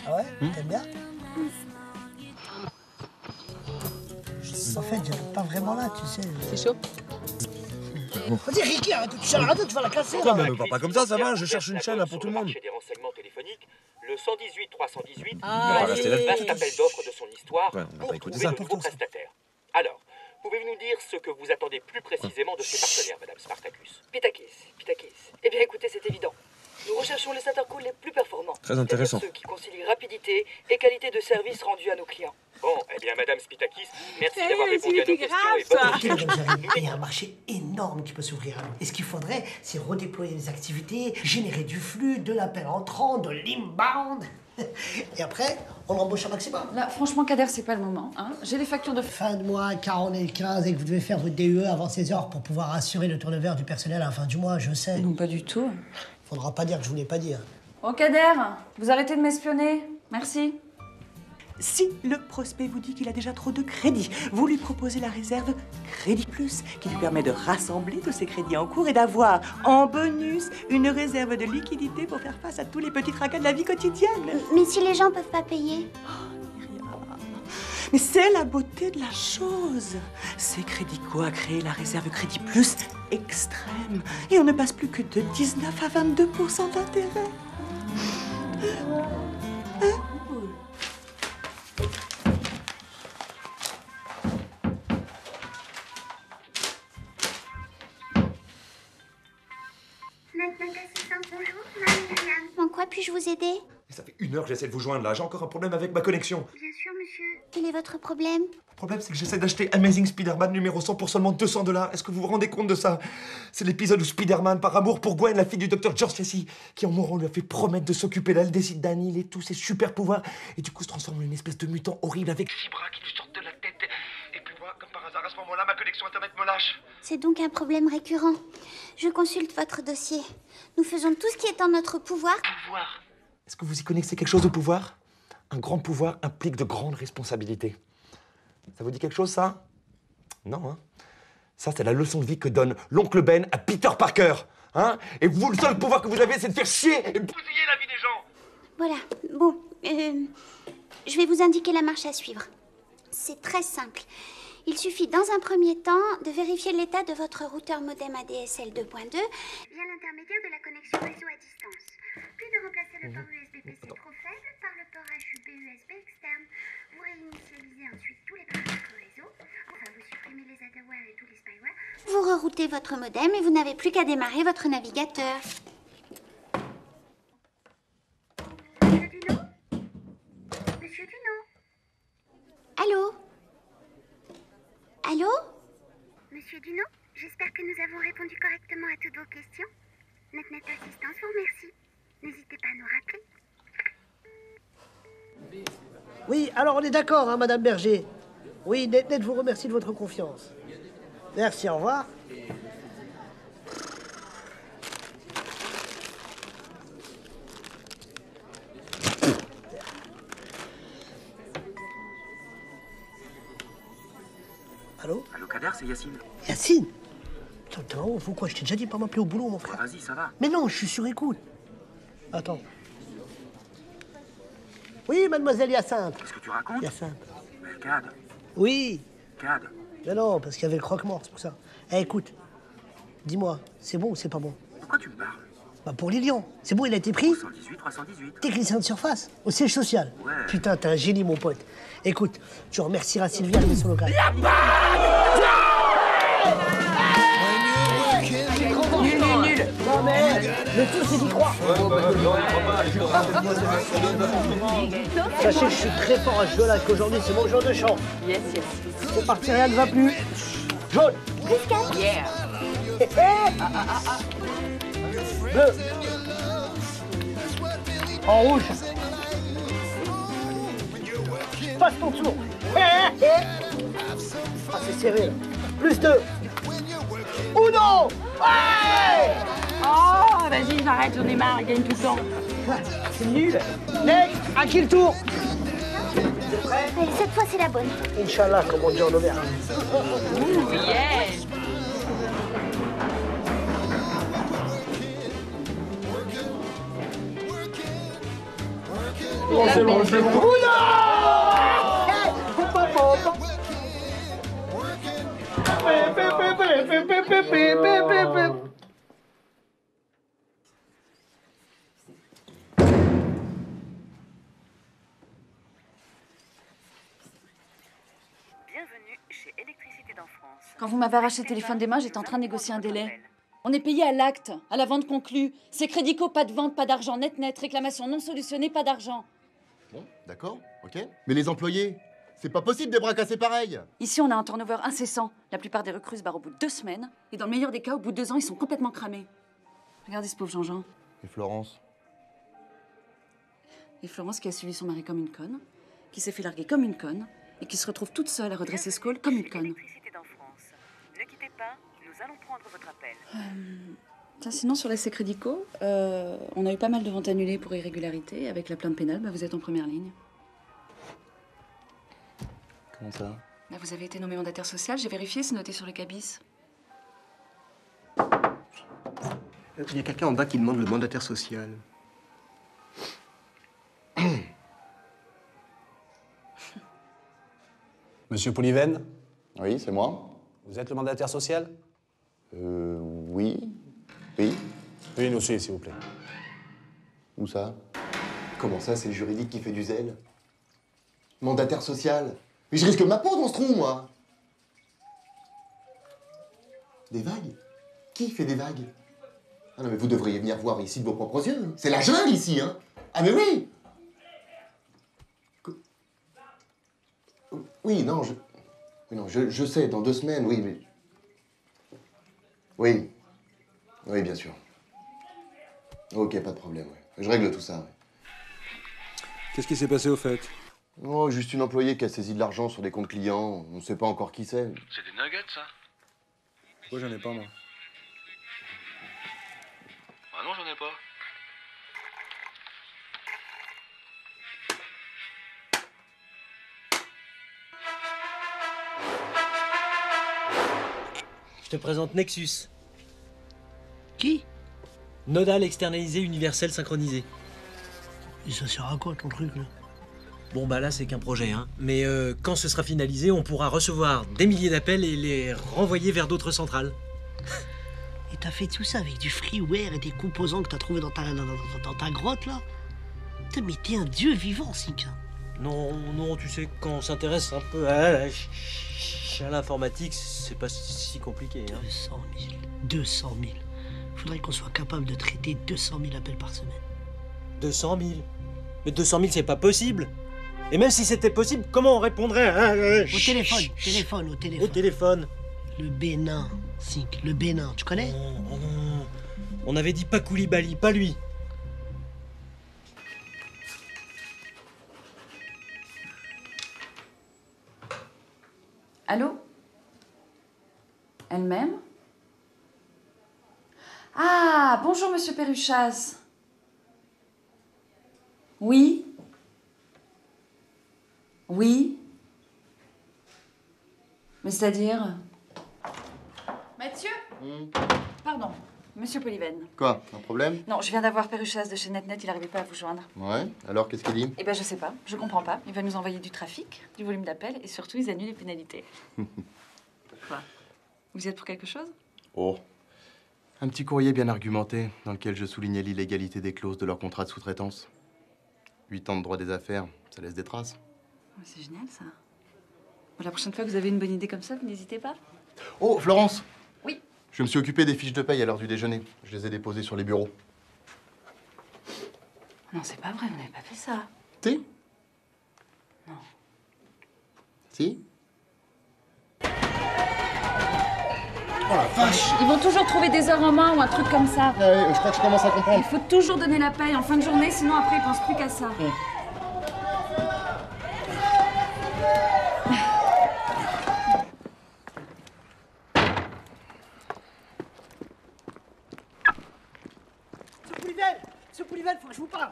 Ah ouais? T'aimes bien? En fait, j'habite pas vraiment là, tu sais. C'est chaud Vas-y, Ricky, arrête de toucher la radio, tu vas la casser. Non, là. mais me parle pas comme ça, ça va, je cherche une chaîne là pour tout le monde. des renseignements téléphoniques, le 118 318 Ah, On va rester là-dessus. vaste appel d'offres de son histoire Ouais, on pour trouver ça. de nouveaux prestataires. Alors, pouvez-vous nous dire ce que vous attendez plus précisément de ces partenaires, Madame Spartacus? Pitakis, Pitakis. Eh bien écoutez, c'est évident. Nous recherchons les intercalls les plus performants. Très intéressant. Ceux qui concilient rapidité et qualité de service rendu à nos clients. Bon, eh bien, Madame Spitakis, merci Eh, d'avoir répondu à nos c'était questions grave, et bonne Zarek, Il y a un marché énorme qui peut s'ouvrir à nous. Et ce qu'il faudrait, c'est redéployer les activités, générer du flux, de l'appel entrant, de l'inbound. Et après, on embauche un maximum. Là, franchement, Kader, c'est pas le moment. Hein. J'ai les factures de Fin de mois, car on est le 15 et que vous devez faire votre DUE avant 16 heures pour pouvoir assurer le turnover du personnel à la fin du mois, je sais. Non, pas du tout. Faudra pas dire que je voulais pas dire. Oh, Kader, vous arrêtez de m'espionner. Merci. Si le prospect vous dit qu'il a déjà trop de crédits, vous lui proposez la réserve Crédit Plus, qui lui permet de rassembler tous ses crédits en cours et d'avoir, en bonus, une réserve de liquidité pour faire face à tous les petits tracas de la vie quotidienne. Mais si les gens peuvent pas payer Mais c'est la beauté de la chose. C'est Crédico a créé la réserve Crédit Plus extrême. Et on ne passe plus que de 19 à 22% d'intérêt. Marie-Myriam. En quoi puis-je vous aider? Ça fait une heure que j'essaie de vous joindre là, j'ai encore un problème avec ma connexion. Bien sûr, monsieur. Quel est votre problème? Le problème, c'est que j'essaie d'acheter Amazing Spider-Man numéro 100 pour seulement 200 dollars. Est-ce que vous vous rendez compte de ça? C'est l'épisode où Spider-Man, par amour pour Gwen, la fille du docteur George Casey, qui en mourant lui a fait promettre de s'occuper d'elle, décide d'annihiler tous ses super pouvoirs et du coup se transforme en une espèce de mutant horrible avec six bras qui lui sortent de la tête. Et puis moi, comme par hasard, à ce moment-là, ma connexion internet me lâche. C'est donc un problème récurrent. Je consulte votre dossier. Nous faisons tout ce qui est en notre pouvoir. Est-ce que vous y connaissez quelque chose au pouvoir? Un grand pouvoir implique de grandes responsabilités. Ça vous dit quelque chose, ça? Non, hein Ça, c'est la leçon de vie que donne l'oncle Ben à Peter Parker. Hein Et vous, le seul pouvoir que vous avez, c'est de faire chier et bousiller la vie des gens. Voilà. Bon, euh, je vais vous indiquer la marche à suivre. C'est très simple. Il suffit dans un premier temps de vérifier l'état de votre routeur modem ADSL 2.2 via l'intermédiaire de la connexion réseau à distance, de remplacer le port USB-PC trop faible par le port HUB USB externe. Vous réinitialisez ensuite tous les paramètres réseau, enfin vous supprimez les adware et tous les spyware. Vous reroutez votre modem et vous n'avez plus qu'à démarrer votre navigateur. Monsieur Duno Monsieur Duno Allô? Allô? Monsieur Duno, j'espère que nous avons répondu correctement à toutes vos questions. Notre net assistance vous remercie. N'hésitez pas à nous rappeler. Oui, alors on est d'accord, hein, Madame Berger. Oui, Net Net vous remercie de votre confiance. Merci, au revoir. Allô? Allô, Kader, c'est Yacine. Yacine? T'es vraiment fou quoi Je t'ai déjà dit de pas m'appeler au boulot, mon frère. Vas-y, ça va. Mais non, je suis sur écoute. Attends. Oui, mademoiselle Hyacinthe. Qu'est-ce que tu racontes Hyacinthe. Mais Cad, Oui. Cad, Mais non, parce qu'il y avait le croque-mort, c'est pour ça. Eh, écoute. Dis-moi, c'est bon ou c'est pas bon? Pourquoi tu me parles? Bah pour Lilian. C'est bon, il a été pris? 118, 318. Technicien de surface, au siège social. Ouais. Putain, t'es un génie, mon pote. Écoute, tu remercieras Sylvia, met son local. Nul, le tout c'est d'y croire. Sachez que je suis très fort à ce jeu-là, qu'aujourd'hui c'est mon jour de chance. Yes, yes. C'est parti, rien ne va plus. Jaune. Yeah. (laughs) Bleu. En rouge. Passe ton tour. (laughs) Ah, c'est serré là. Plus deux. Ou non Ouais Oh, vas-y, j'arrête, j'en ai marre, gagne tout le temps. C'est nul. Next, à qui le tour Allez, cette fois, c'est la bonne. Inch'Allah, comme on dit en Auvergne. Ouh, yeah. Bon, c'est bon, c'est bon. Ou Quand vous m'avez arraché le téléphone des mains, j'étais en train de négocier un délai. On est payé à l'acte, à la vente conclue. C'est crédico, pas de vente, pas d'argent, net net, réclamation non solutionnée, pas d'argent. Bon, d'accord, ok. Mais les employés, c'est pas possible des bras cassés pareils. Ici, on a un turnover incessant. La plupart des recrues se barrent au bout de deux semaines. Et dans le meilleur des cas, au bout de deux ans, ils sont complètement cramés. Regardez ce pauvre Jean-Jean. Et Florence? Et Florence qui a suivi son mari comme une conne, qui s'est fait larguer comme une conne, et qui se retrouve toute seule à redresser ce col comme une conne. Nous allons prendre votre appel. Tiens, sinon, sur la Crédico, euh, on a eu pas mal de ventes annulées pour irrégularité. Avec la plainte pénale, bah, vous êtes en première ligne. Comment ça Bah, vous avez été nommé mandataire social, j'ai vérifié, c'est noté sur le cabis. Il y a quelqu'un en bas qui demande le mandataire social. (coughs) Monsieur Poliven Oui, c'est moi. Vous êtes le mandataire social Euh, oui. Oui. Oui, nous aussi, s'il vous plaît. Où ça? Comment ça, c'est le juridique qui fait du zèle? Mandataire social? Mais je risque ma peau dans ce trou, moi Des vagues? Qui fait des vagues? Ah non, mais vous devriez venir voir ici de vos propres yeux. C'est la jungle ici, hein Ah mais oui Oui, non, je... Oui, non, je, je sais, dans deux semaines, oui, mais... Oui. Oui, bien sûr. Ok, pas de problème, ouais. Je règle tout ça, ouais. Qu'est-ce qui s'est passé au fait? Oh, juste une employée qui a saisi de l'argent sur des comptes clients. On ne sait pas encore qui c'est. C'est des nuggets, ça? Pourquoi j'en ai pas, moi? Ah non, j'en ai pas. Je te présente Nexus. Qui? Nodal externalisé universel synchronisé. Et ça sert à quoi ton truc là? Bon bah là c'est qu'un projet, hein. Mais euh, quand ce sera finalisé, on pourra recevoir des milliers d'appels et les renvoyer vers d'autres centrales. (laughs) Et t'as fait tout ça avec du freeware et des composants que t'as trouvé dans ta, dans, dans- dans ta grotte là? Putain, mais t'es un dieu vivant, Sika. Non, non, tu sais, quand on s'intéresse un peu à, l'informatique, c'est pas si compliqué. Hein. 200 000. 200 000. Faudrait qu'on soit capable de traiter 200 000 appels par semaine. 200 000 Mais 200 000, c'est pas possible Et même si c'était possible, comment on répondrait hein, euh, Au ch- téléphone, téléphone, au téléphone. Au téléphone Le Bénin, Sink, le Bénin, tu connais? Oh non, on avait dit pas Koulibaly, pas lui. Allô? Elle-même? Ah, bonjour, monsieur Perruchas. Oui? Oui? Mais c'est-à-dire? Mathieu? Pardon, monsieur Polyven. Quoi Un problème? Non, je viens d'avoir Perruchas de chez NetNet, il n'arrivait pas à vous joindre. Ouais. Alors, qu'est-ce qu'il dit? Eh ben, je sais pas, je comprends pas. Il va nous envoyer du trafic, du volume d'appels et surtout, ils annulent les pénalités. (laughs) Quoi? Vous y êtes pour quelque chose? Oh. Un petit courrier bien argumenté dans lequel je soulignais l'illégalité des clauses de leur contrat de sous-traitance. Huit ans de droit des affaires, ça laisse des traces. C'est génial ça. Bon, la prochaine fois que vous avez une bonne idée comme ça, vous n'hésitez pas. Oh, Florence. Je me suis occupé des fiches de paye à l'heure du déjeuner. Je les ai déposées sur les bureaux. Non, c'est pas vrai, vous n'avez pas fait ça. Si Non. Si Oh la vache Ils vont toujours trouver des heures en main ou un truc comme ça. je crois que je commence à comprendre. Il faut toujours donner la paye en fin de journée, sinon après ils pensent plus qu'à ça. Monsieur Poulivel Monsieur Poulivel, faut que je vous parle.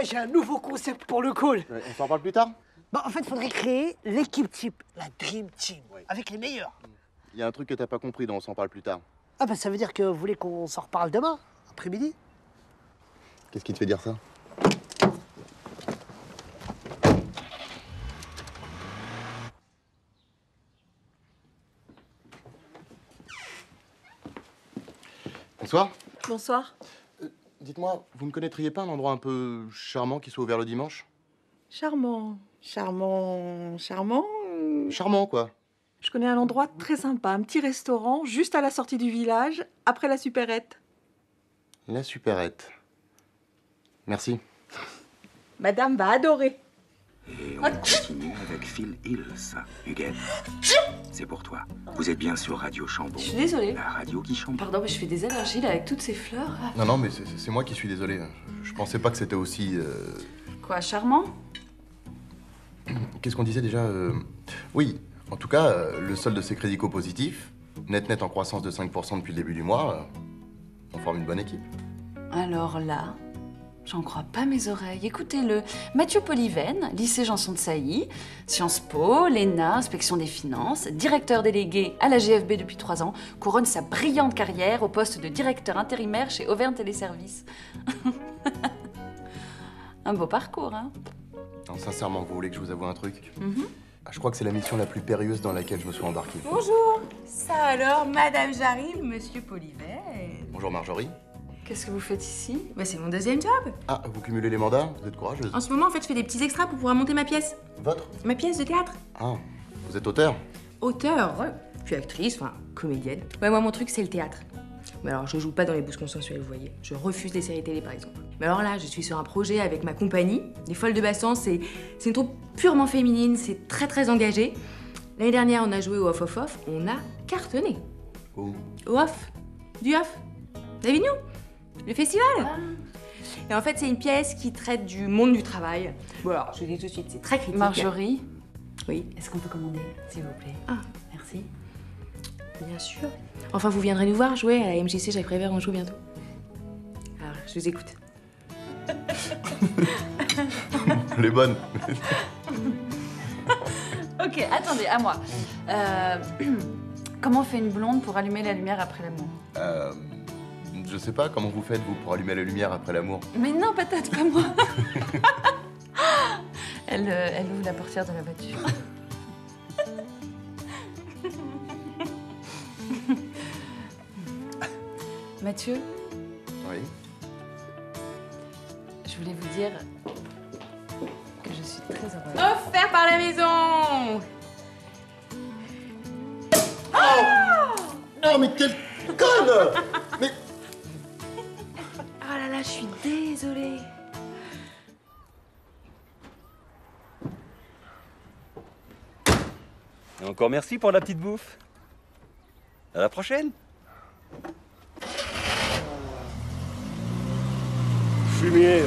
Eh, J'ai un nouveau concept pour le call. on s'en parle plus tard? Bah, en fait, il faudrait créer l'équipe type, la Dream Team, avec les meilleurs. Il y a un truc que t'as pas compris dont on s'en parle plus tard. Ah, bah, ça veut dire que vous voulez qu'on s'en reparle demain, après-midi? Qu'est-ce qui te fait dire ça? Bonsoir. Bonsoir. Dites-moi, vous ne connaîtriez pas un endroit un peu charmant qui soit ouvert le dimanche? Charmant. Charmant. Charmant. euh, Charmant, quoi. Je connais un endroit très sympa, un petit restaurant juste à la sortie du village, après la supérette. La supérette. Merci. Madame va adorer. Et on continue avec Phil Hills. Huguette, c'est pour toi. Vous êtes bien sur Radio Chambon. Je suis désolée. La radio qui chante. Pardon, mais je fais des allergies là avec toutes ces fleurs. Non, non, mais c'est moi qui suis désolé. Je, je pensais pas que c'était aussi. euh, Quoi, charmant? Qu'est-ce qu'on disait déjà euh, Oui, en tout cas, euh, le solde de ces crédits positifs, net net en croissance de 5% depuis le début du mois, euh, on forme une bonne équipe. Alors là, j'en crois pas mes oreilles. Écoutez-le. Mathieu Polyven, lycée Janson de Sailly, Sciences Po, l'ENA, inspection des finances, directeur délégué à la GFB depuis trois ans, couronne sa brillante carrière au poste de directeur intérimaire chez Auvergne Téléservices. (laughs) Un beau parcours, hein Non, sincèrement, vous voulez que je vous avoue un truc Mhm. Ah, Je crois que c'est la mission la plus périlleuse dans laquelle je me suis embarqué. Bonjour. Ça alors, Madame j'arrive, Monsieur Polivet. Bonjour Marjorie. Qu'est-ce que vous faites ici Bah, c'est mon deuxième job. Ah, vous cumulez les mandats Vous êtes courageuse. En ce moment, en fait, je fais des petits extras pour pouvoir monter ma pièce. Votre Ma pièce de théâtre. Ah, vous êtes auteur Auteur, ouais. puis actrice, enfin comédienne. Ouais, moi mon truc c'est le théâtre. Mais alors je joue pas dans les bouses consensuelles, vous voyez. Je refuse les séries télé par exemple. Mais alors là, je suis sur un projet avec ma compagnie, les Folles de Bassan. C'est c'est une troupe purement féminine, c'est très très engagé. L'année dernière, on a joué au Off Off Off, on a cartonné. Où? Au Off, du Off, d'Avignon, le festival. Et en fait, c'est une pièce qui traite du monde du travail. Bon alors, je vous dis tout de suite, c'est très critique. Marjorie Oui. Est-ce qu'on peut commander, s'il vous plaît? Ah, merci. Bien sûr. Enfin, vous viendrez nous voir jouer à la MJC Jacques Prévert, on joue bientôt. Alors, je vous écoute. (laughs) Elle est bonne. (laughs) Ok, attendez, à moi. Euh, (clears throat) comment on fait une blonde pour allumer la lumière après l'amour? Euh, je sais pas comment vous faites, vous, pour allumer la lumière après l'amour. Mais non, peut-être pas moi. (laughs) elle, euh, elle ouvre la portière de la voiture. (laughs) Mathieu, Oui. je voulais vous dire que je suis très heureuse. Offert par la maison Oh, mais quelle conne Mais Oh là là, je suis désolée. Et encore merci pour la petite bouffe. À la prochaine. Fumier.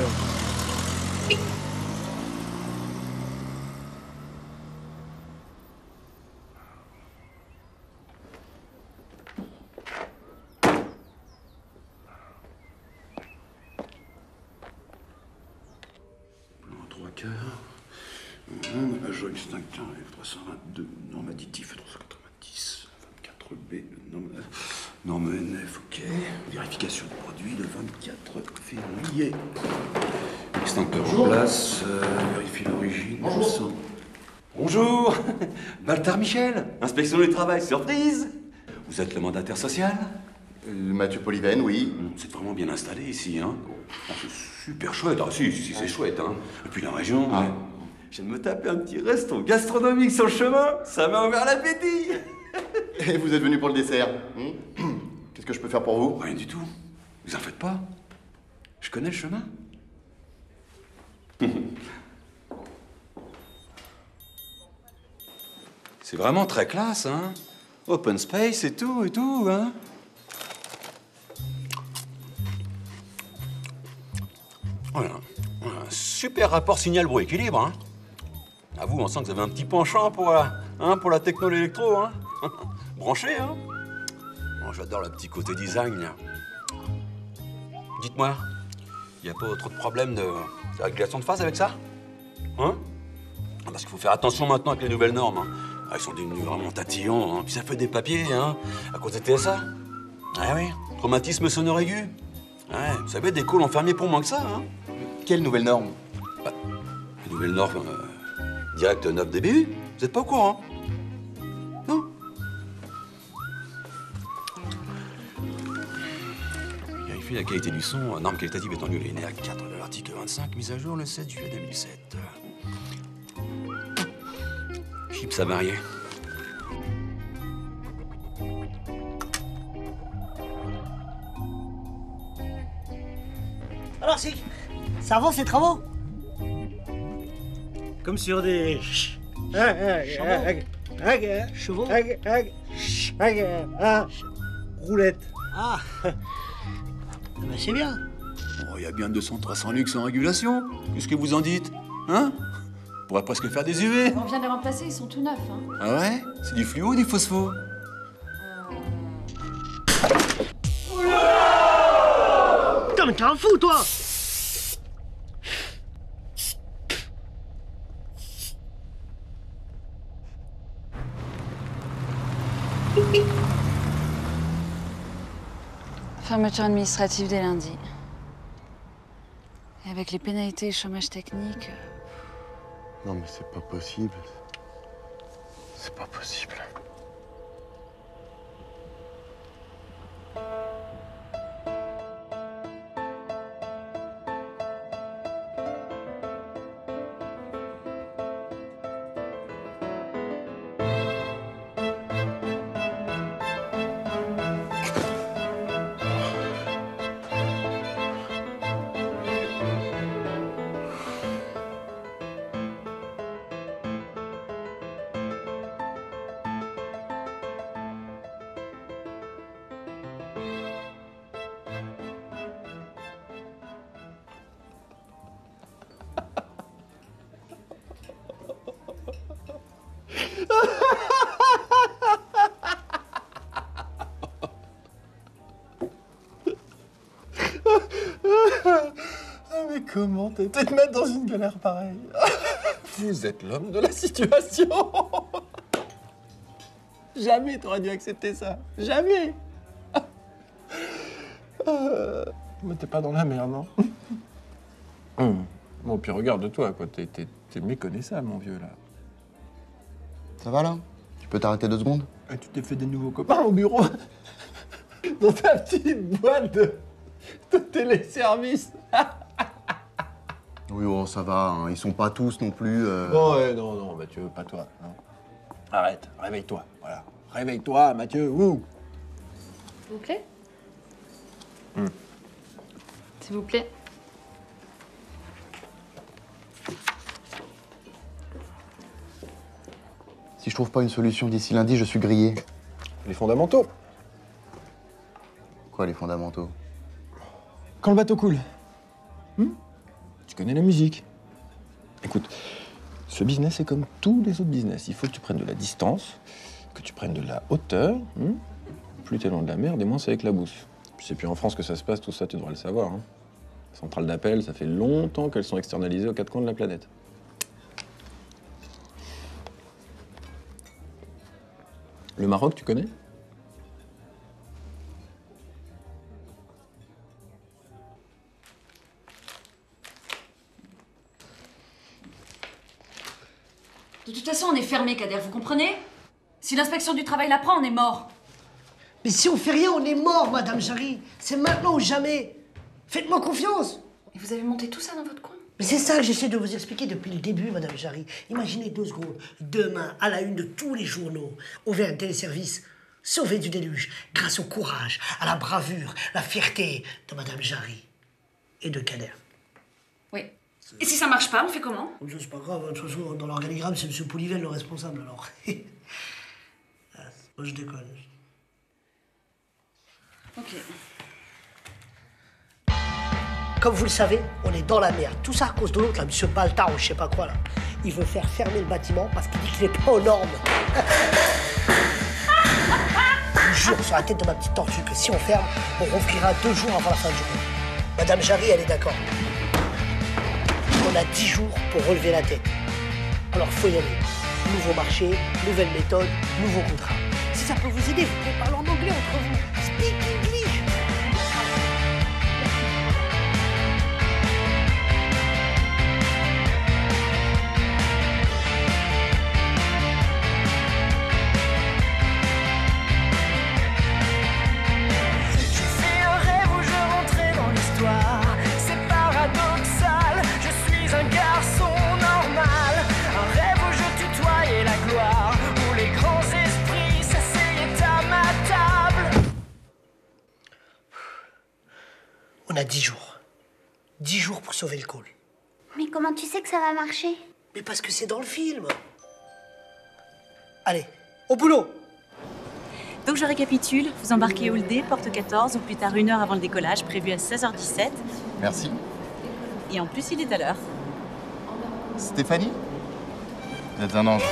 En trois quarts. Agent extincteur F322. Norme additif 390. 24B. le Norme, norme NF, ok. Vérification du produit le 24 février. Extincteur en place. euh, vérifie l'origine. Bonjour. Bonjour (laughs) Baltar Michel, inspection du travail, surprise Vous êtes le mandataire social? Euh, Mathieu Polyven, oui. C'est vraiment bien installé ici, hein Ah, C'est super chouette. Ah si, si, c'est chouette, hein. Et puis la région, ouais. Je viens de me taper un petit resto gastronomique sur le chemin. Ça m'a ouvert l'appétit. (laughs) Et vous êtes venu pour le dessert hmm (clears throat) Qu'est-ce que je peux faire pour vous? Rien du tout. Vous en faites pas. Je connais le chemin. (laughs) C'est vraiment très classe, hein? Open space et tout, et tout, hein? Voilà. Un super rapport signal-bruit-équilibre, hein? À vous, on sent que vous avez un petit penchant pour la, hein, pour la techno l'électro, hein (laughs) Branché, hein Bon, J'adore le petit côté design, là. Dites-moi, il n'y a pas trop de problème de, de régulation de phase avec ça? Hein? Parce qu'il faut faire attention maintenant avec les nouvelles normes. hein. Ah, ils sont devenus vraiment tatillons, hein. puis ça fait des papiers, hein, à cause des TSA. Ah oui, traumatisme sonore aigu. Ouais, vous savez, des calls enfermés pour moins que ça. Hein. Quelle nouvelle norme Les nouvelles normes euh, direct 9 dBU, vous n'êtes pas au courant Non Vérifier la qualité du son, norme qualitative étendue linéaire 4 de l'article 25, mise à jour le 7 juillet 2007. Chips à varier. Alors, c'est. Ça avance les travaux? Comme sur des. Chevaux Roulette. Ah (laughs) Ah ben, c'est bien. Oh, il y a bien 200-300 luxe en régulation. Qu'est-ce que vous en dites Hein? On pourrait presque faire des UV. On vient de les remplacer, ils sont tout neufs. Hein. Ah ouais? C'est du fluo ou du phospho? Putain, mais t'es un fou, toi Fermeture administrative dès lundi. Et avec les pénalités et chômage technique. Non, mais c'est pas possible. C'est pas possible. Comment t'es te mettre dans une galère pareille (laughs) Vous êtes l'homme de la situation (laughs) Jamais t'aurais dû accepter ça. Jamais (laughs) Euh, Mais t'es pas dans la merde, non Hum. Bon, puis regarde-toi, quoi. T'es, méconnaissable, mon vieux, là. Ça va là? Tu peux t'arrêter deux secondes? Et tu t'es fait des nouveaux copains au bureau? Dans ta petite boîte de, de téléservice Oui, oh, ça va, hein, ils sont pas tous non plus. euh, Bon, ouais, non, non, Mathieu, pas toi. non. Arrête, réveille-toi, voilà. Réveille-toi, Mathieu, ouh S'il vous plaît Hmm. S'il vous plaît. Si je trouve pas une solution d'ici lundi, je suis grillé. Les fondamentaux. Quoi, les fondamentaux? Quand le bateau coule. Hmm? Tu connais la musique. Écoute, ce business est comme tous les autres business. Il faut que tu prennes de la distance, que tu prennes de la hauteur. hmm plus t'es loin de la mer, des moins c'est avec la bousse. Puis c'est plus en France que ça se passe, tout ça, tu devrais le savoir. hein. Les d'appel, ça fait longtemps qu'elles sont externalisées aux quatre coins de la planète. Le Maroc, tu connais? Toute façon, on est fermé, Kader, vous comprenez? Si l'inspection du travail l'apprend, on est mort. Mais si on fait rien, on est mort, Madame Jarry. C'est maintenant ou jamais. Faites-moi confiance. Et vous avez monté tout ça dans votre coin? Mais c'est ça que j'essaie de vous expliquer depuis le début, Madame Jarry. Imaginez deux secondes. Demain, à la une de tous les journaux, on fait un téléservice sauvé du déluge grâce au courage, à la bravure, la fierté de Madame Jarry et de Kader. Et si ça marche pas, on fait comment? C'est pas grave. hein. De toute façon, dans l'organigramme, c'est M. Poulivel le responsable, alors. (laughs) Ah, Moi, je déconne. Ok. Comme vous le savez, on est dans la merde. Tout ça à cause de l'autre, là, M. Baltar ou je sais pas quoi, là. Il veut faire fermer le bâtiment parce qu'il dit qu'il n'est pas aux normes. je vous jure sur la tête de ma petite tortue que si on ferme, on rouvrira deux jours avant la fin du mois. Madame Jarry, elle est d'accord. On a dix jours pour relever la tête. Alors faut y aller. Nouveau marché, nouvelle méthode, nouveau contrat. Si ça peut vous aider, vous pouvez parler en anglais entre vous. On a dix jours. Dix jours pour sauver le call. Mais comment tu sais que ça va marcher? Mais parce que c'est dans le film. Allez, au boulot Donc je récapitule, vous embarquez Hall D, porte 14, ou plus tard une heure avant le décollage, prévu à 16h17. Merci. Et en plus, il est à l'heure. Stéphanie? Vous êtes un ange.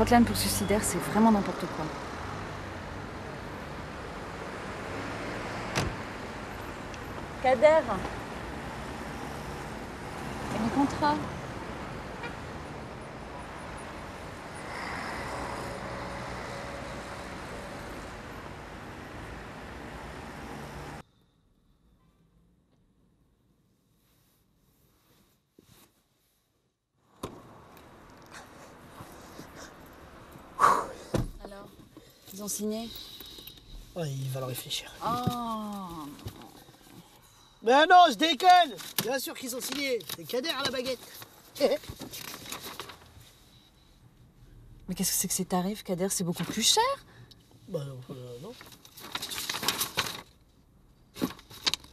Hotline pour suicidaire, c'est vraiment n'importe quoi. Kader Et mes contrats Alors Ils ont signé Ouais, il va le réfléchir. Oh Mais non, je déconne Bien sûr qu'ils ont signé. C'est Kader à la baguette. (laughs) Mais qu'est-ce que c'est que ces tarifs, Kader? C'est beaucoup plus cher? Bah non, euh, non.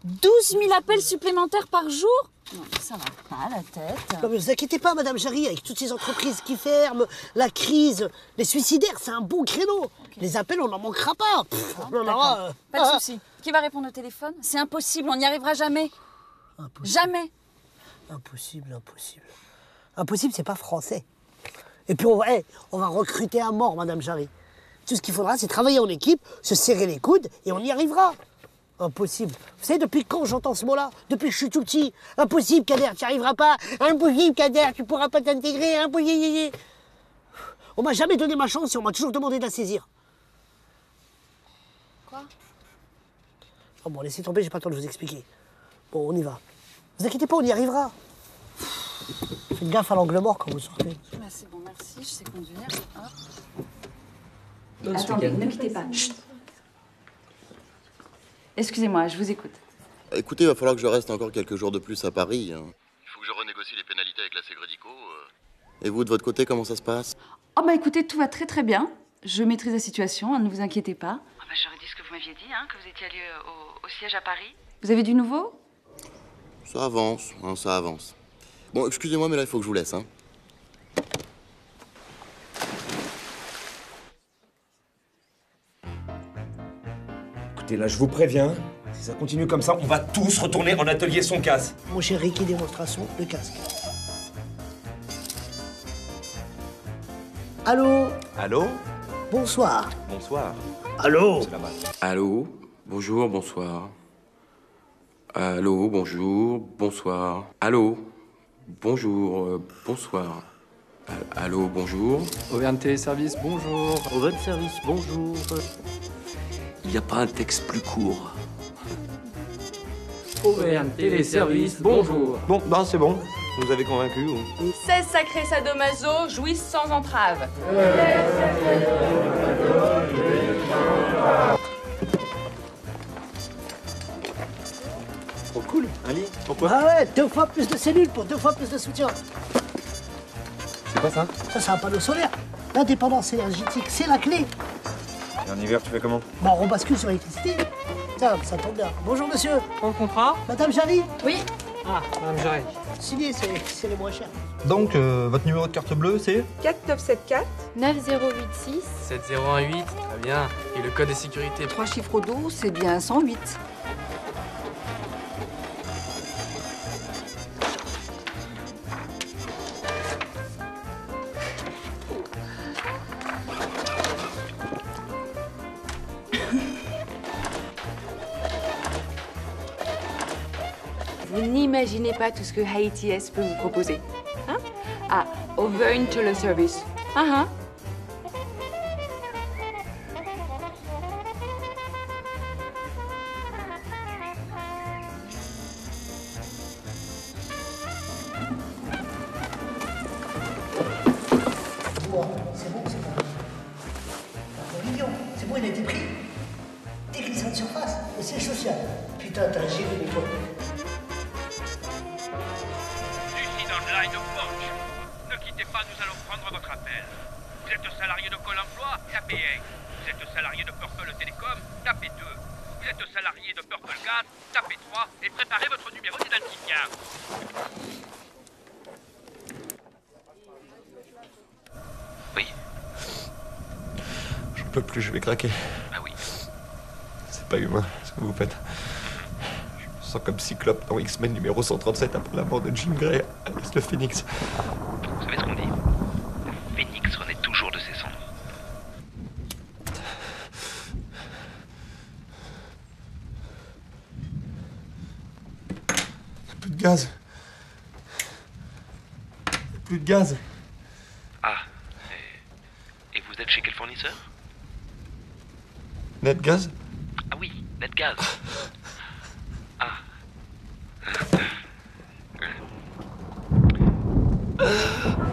12 000 appels supplémentaires par jour? Non, ça va pas la tête. Non mais vous inquiétez pas, Madame Jarry, avec toutes ces entreprises qui ferment, la crise, les suicidaires, c'est un bon créneau. Les appels, on n'en manquera pas. Pff, on en aura, euh, Pas de ah. souci. Qui va répondre au téléphone? C'est impossible, on n'y arrivera jamais. Jamais. Impossible, impossible. Impossible, c'est pas français. Et puis on va, on va recruter à mort, Madame Jarry. Tout ce qu'il faudra, c'est travailler en équipe, se serrer les coudes, et on y arrivera. Impossible. Vous savez, depuis quand j'entends ce mot-là? Depuis que je suis tout petit. Impossible, Kader, tu n'y arriveras pas. Impossible, Kader, tu pourras pas t'intégrer. Impossible. On m'a jamais donné ma chance et on m'a toujours demandé de la saisir. Quoi Oh bon, laissez tomber, j'ai pas le temps de vous expliquer. Bon, on y va. Vous inquiétez pas, on y arrivera. Faites gaffe à l'angle mort quand vous sortez. Bah, c'est bon, merci, je sais conduire. Hop. Attendez, ne quittez pas. Chut. Excusez-moi, je vous écoute. Écoutez, il va falloir que je reste encore quelques jours de plus à Paris. hein. Il faut que je renégocie les pénalités avec la Ségrédico. euh. Et vous, de votre côté, comment ça se passe? Oh bah écoutez, tout va très très bien. Je maîtrise la situation, hein, ne vous inquiétez pas. Ah bah, J'aurais dit ce que vous m'aviez dit, hein, que vous étiez allé au, au siège à Paris. Vous avez du nouveau? Ça avance, hein, ça avance. Bon, excusez-moi, mais là, il faut que je vous laisse. Hein. Écoutez, là, je vous préviens, Si ça continue comme ça, on va tous retourner en atelier son casse. Mon cher Ricky, démonstration, le casque. Allô? Allô? Bonsoir. Bonsoir. Allô. Allô Bonjour, bonsoir. Allô, bonjour, bonsoir. Allô Bonjour, euh, bonsoir. Al- Allô, bonjour. Auvergne Téléservice, bonjour. Auvergne Service, bonjour. Il n'y a pas un texte plus court. Auvergne Téléservice, bonjour. Bon, ben c'est bon. Vous nous avez convaincu. ou 16 sacrés sadomaso jouissent sans entrave. Oh Ah ouais, deux fois plus de cellules pour deux fois plus de soutien. C'est quoi ça? Ça, c'est un panneau solaire. L'indépendance énergétique, c'est la clé. Et en hiver, tu fais comment? Bon, on rebascule sur l'électricité. Tiens, ça tombe bien. Bonjour, monsieur. Pour le contrat? Madame Jarry? Oui. Ah, Madame Jarry. Signé, c'est c'est les moins chers. Donc, euh, votre numéro de carte bleue, c'est? 4974 9086 7018, très bien. Et le code de sécurité? Trois chiffres d'eau, c'est bien 108. Pas tout ce que Haiti S peut vous proposer. Hein? Ah, Auvergne Teleservice. Ah ah. Bon, 137 après la mort de Jean Grey, alias le Phoenix. Vous savez ce qu'on dit? Le phénix renaît toujours de ses cendres. Plus de gaz. Plus de gaz. Ah. Et, et vous êtes chez quel fournisseur? Net gaz? Ah oui, Netgaz. (laughs) (sighs) Ugh.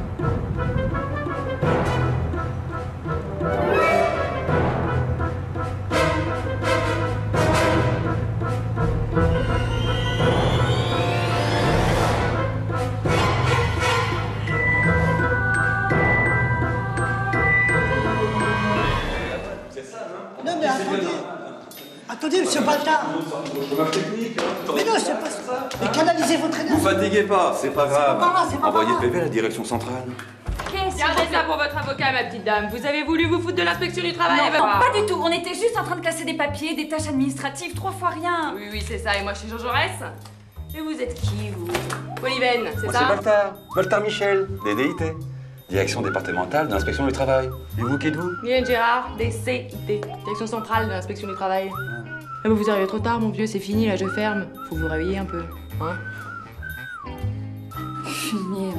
Pas, c'est pas grave. pas grave, c'est pas Envoyez PV à la direction centrale. Gardez ça pour votre avocat, ma petite dame. Vous avez voulu vous foutre de l'inspection du travail Non, non, pas du tout. On était juste en train de classer des papiers, des tâches administratives, trois fois rien. Oui, oui, c'est ça. Et moi, je suis Jean Jaurès. Et vous êtes qui, vous Polyven, c'est ça c'est Baltar. Baltar Michel, DDIT. Direction départementale de l'inspection du travail. Et vous, qui êtes-vous Mylène Gérard, DCIT, Direction centrale de l'inspection du travail. Ah, mais vous arrivez trop tard, mon vieux, c'est fini, là, je ferme. Faut vous réveiller un peu, hein C'est moi.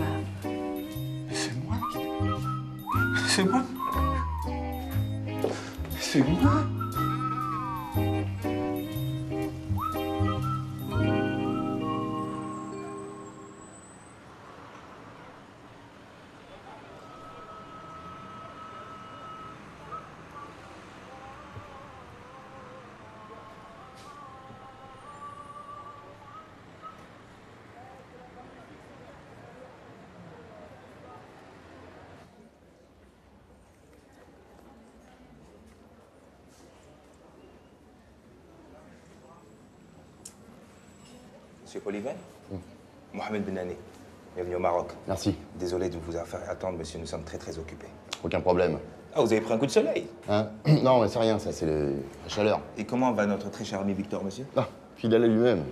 C'est moi. C'est moi Mohamed Benani. Bienvenue au Maroc. Merci. Désolé de vous avoir fait attendre, monsieur, nous sommes très très occupés. Aucun problème. Ah, vous avez pris un coup de soleil Hein (clears throat) Non, mais c'est rien, ça, c'est le- la chaleur. Et comment va notre très cher ami Victor, monsieur? Ah, Fidèle à lui-même.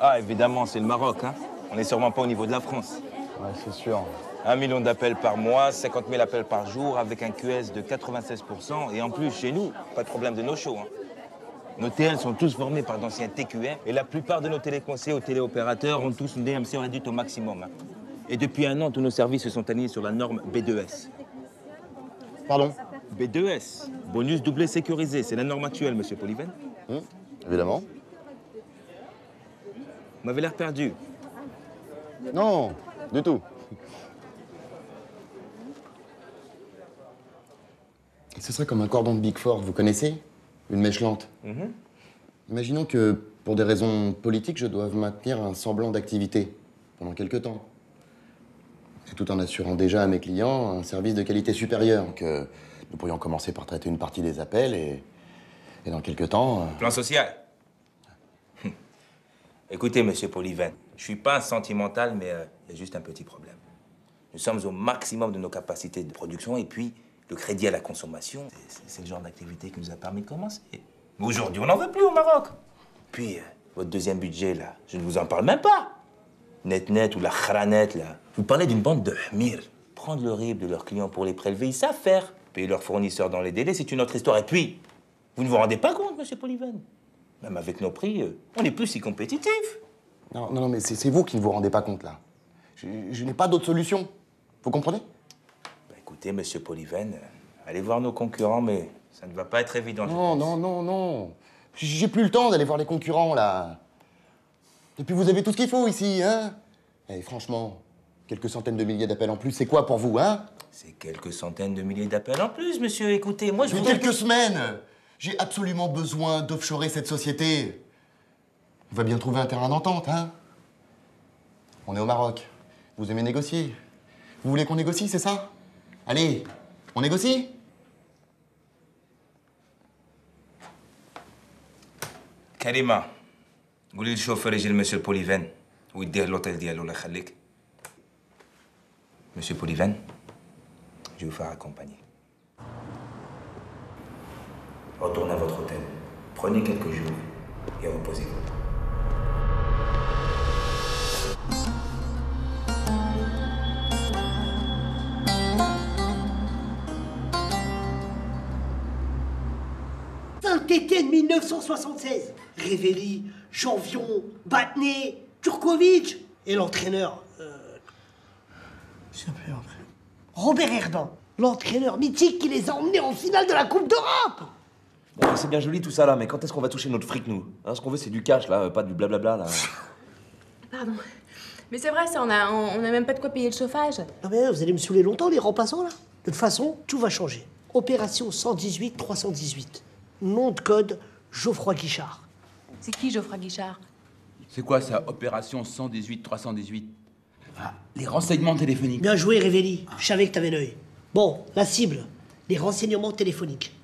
Ah, évidemment, c'est le Maroc. Hein. On n'est sûrement pas au niveau de la France. Ouais, c'est sûr. Un million d'appels par mois, 50 000 appels par jour, avec un QS de 96%. Et en plus, chez nous, pas de problème de no show. Hein. Nos TL sont tous formés par d'anciens TQM et la plupart de nos téléconseillers ou téléopérateurs ont tous une DMC réduite au maximum. Et depuis un an, tous nos services se sont alignés sur la norme B2S. Pardon? B2S, bonus doublé sécurisé, c'est la norme actuelle, monsieur Polyven. Hum, Évidemment. Vous m'avez l'air perdu. Non, du tout. Ce serait comme un cordon de Big Four, vous connaissez? Une mèche lente. Mhm. Imaginons que, pour des raisons politiques, je doive maintenir un semblant d'activité pendant quelques temps. Et tout en assurant déjà à mes clients un service de qualité supérieure. Donc, euh, nous pourrions commencer par traiter une partie des appels et, et dans quelques temps. euh, Plan social. Écoutez, monsieur Polyven, je suis pas sentimental, mais euh, il y a juste un petit problème. Nous sommes au maximum de nos capacités de production et puis le crédit à la consommation, c'est- le genre d'activité qui nous a permis de commencer. Mais aujourd'hui, on n'en veut plus au Maroc. Puis, euh, votre deuxième budget, là, je ne vous en parle même pas. Net-net ou la khranet, là. Vous parlez d'une bande de hmir. Prendre le RIB de leurs clients pour les prélever, ils savent faire. Payer leurs fournisseurs dans les délais, c'est une autre histoire. Et puis, vous ne vous rendez pas compte, monsieur Polyven? Même avec nos prix, euh, on n'est plus si compétitifs. Non, non, non, mais c'est vous qui ne vous rendez pas compte, là. Je, je n'ai pas d'autre solution. Vous comprenez? Écoutez, monsieur Polyven, allez voir nos concurrents, mais ça ne va pas être évident. je Non, non, non, non. J'ai plus le temps d'aller voir les concurrents, là. Et puis vous avez tout ce qu'il faut ici, hein Eh, franchement, quelques centaines de milliers d'appels en plus, c'est quoi pour vous, hein? C'est quelques centaines de milliers d'appels en plus, monsieur. Écoutez, moi, je Depuis vous... quelques semaines J'ai absolument besoin d'offshorer cette société. On va bien trouver un terrain d'entente, hein? On est au Maroc. Vous aimez négocier Vous voulez qu'on négocie, c'est ça? Allez, on négocie كريمة قولي للشوفير يجي لمسيو بوليفان ويديه لوطيل ديالو الله يخليك Monsieur Polyven, je vais vous faire accompagner. Retournez à votre hôtel. Prenez quelques jours et reposez-vous. Saint-Étienne 1976. Révéli, Janvion, Batné, Turkovic. Et l'entraîneur. euh, je sais plus l'entraîneur. Robert Herdan. L'entraîneur mythique qui les a emmenés en finale de la Coupe d'Europe. Bon, c'est bien joli tout ça là, mais quand est-ce qu'on va toucher notre fric, nous? Hein, Ce qu'on veut, c'est du cash là, pas du blablabla là. (laughs) Pardon. Mais c'est vrai, ça, on a, on, on a même pas de quoi payer le chauffage. Non mais vous allez me saouler longtemps, les remplaçants, là? De toute façon, tout va changer. Opération 118-318. Nom de code, Geoffroy Guichard. C'est qui Geoffroy Guichard? C'est quoi ça, opération 118-318 Ah, les renseignements téléphoniques. Bien joué, Révéli. Je savais que t'avais l'œil. Bon, la cible, les renseignements téléphoniques.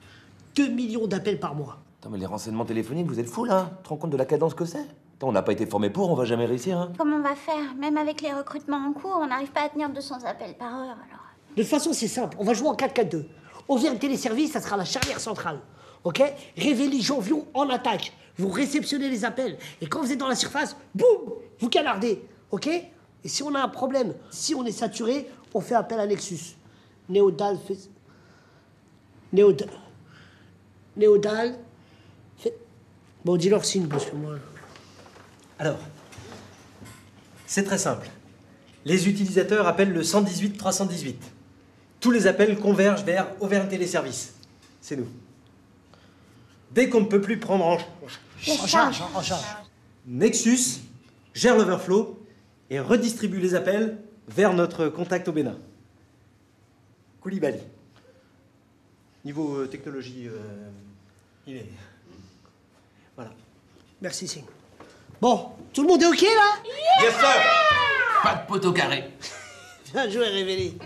2 millions d'appels par mois. Attends, mais les renseignements téléphoniques, vous êtes fous là? Tu te rends compte de la cadence que c'est? Attends, on n'a pas été formé pour, on va jamais réussir, hein Comment on va faire? Même avec les recrutements en cours, on n'arrive pas à tenir 200 appels par heure alors. De toute façon, c'est simple. On va jouer en 4-4-2. On vient de téléservice, ça sera la charnière centrale. OK? Révéli Janvion en attaque. Vous réceptionnez les appels. Et quand vous êtes dans la surface, boum Vous canardez. OK? Et si on a un problème, si on est saturé, on fait appel à Nexus. Néodal fait. Néodal. Néodal fait. Bon, dis-leur signe, parce que moi. Alors, c'est très simple. Les utilisateurs appellent le 118 318. Tous les appels convergent vers Auvergne Téléservice. C'est nous. Dès qu'on ne peut plus prendre en, En charge, en charge. Nexus gère l'overflow et redistribue les appels vers notre contact au Bénin. Koulibaly. Niveau euh, technologie, euh, il est. Voilà. Merci, Singh. Bon, tout le monde est OK, là? Yes, sir Pas de poteau carré. Bien joué, Révéli.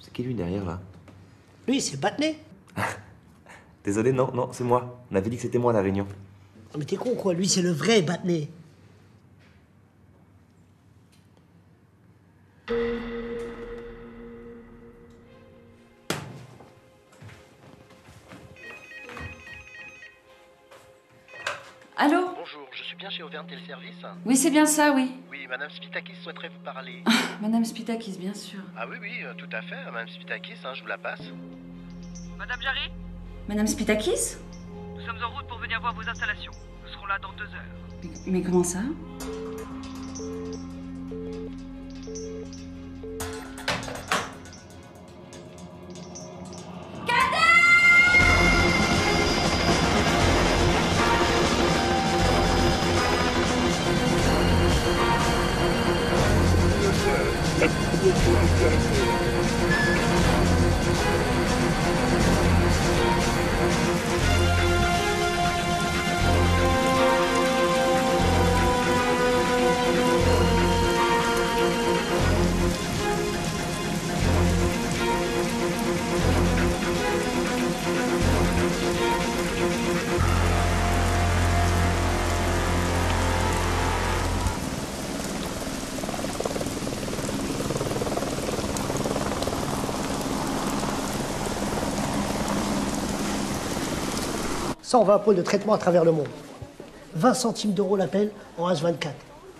C'est qui lui derrière là? Lui, c'est Batné. (laughs) Désolé, non, non, c'est moi. On avait dit que c'était moi la réunion. Non, mais t'es con, quoi. Lui, c'est le vrai Batné. bien chez Auvergne Téléservice Oui, c'est bien ça, oui. Oui, Madame Spitakis souhaiterait vous parler. Madame Spitakis, bien sûr. Ah oui, oui, euh, tout à fait, Madame Spitakis, hein, je vous la passe. Madame Jarry, Madame Spitakis nous sommes en route pour venir voir vos installations. Nous serons là dans deux heures. mais, mais comment ça? Ça, on va un pôle de traitement à travers le monde. 20 centimes d'euros l'appel en H24.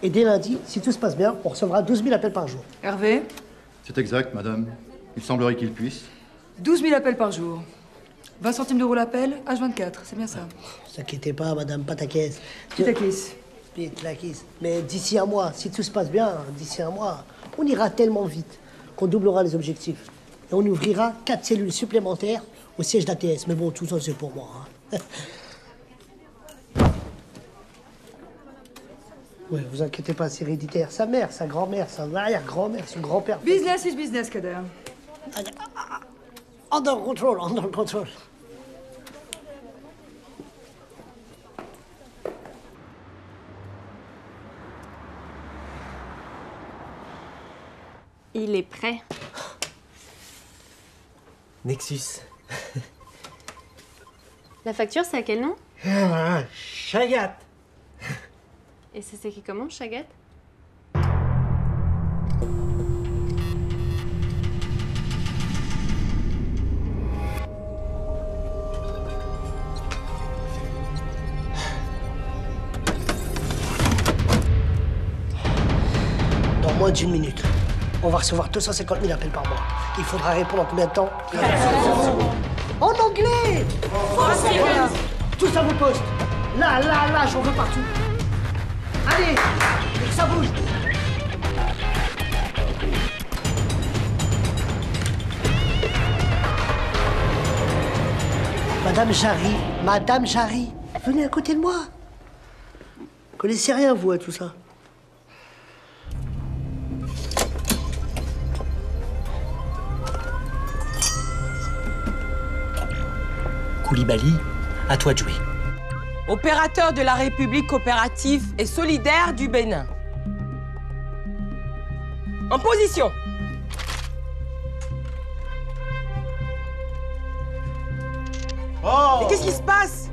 Et dès lundi, si tout se passe bien, on recevra 12 000 appels par jour. Hervé, C'est exact, madame. Il semblerait qu'il puisse. 12 000 appels par jour. 20 centimes d'euros l'appel, H24, c'est bien ça. Ne vous inquiétez pas, madame Patakès. Pitakis. Pitakis. Mais d'ici un mois, si tout se passe bien, d'ici un mois, on ira tellement vite qu'on doublera les objectifs. Et on ouvrira quatre cellules supplémentaires au siège d'ATS. Mais bon, tout ça, c'est pour moi. hein. Oui, vous inquiétez pas, c'est héréditaire. Sa mère, sa grand-mère, sa arrière-grand-mère, son grand-père. Business is business, Kader. Under control, under control. Il est prêt. Nexus. (laughs) La facture, c'est à quel nom Ah, Chagat. Et c'est écrit comment, Chagat Dans moins d'une minute, on va recevoir 250 000 appels par mois. Il faudra répondre en combien de temps? En anglais Tous à vos postes Là, là, là, j'en veux partout. Allez que ça bouge. Madame Jarry, Madame Jarry, venez à côté de moi. Connaissez rien, vous, à tout ça Koulibaly, à toi de jouer. Opérateur de la République coopérative et solidaire du Bénin. En position. Oh Mais qu'est-ce qui se passe?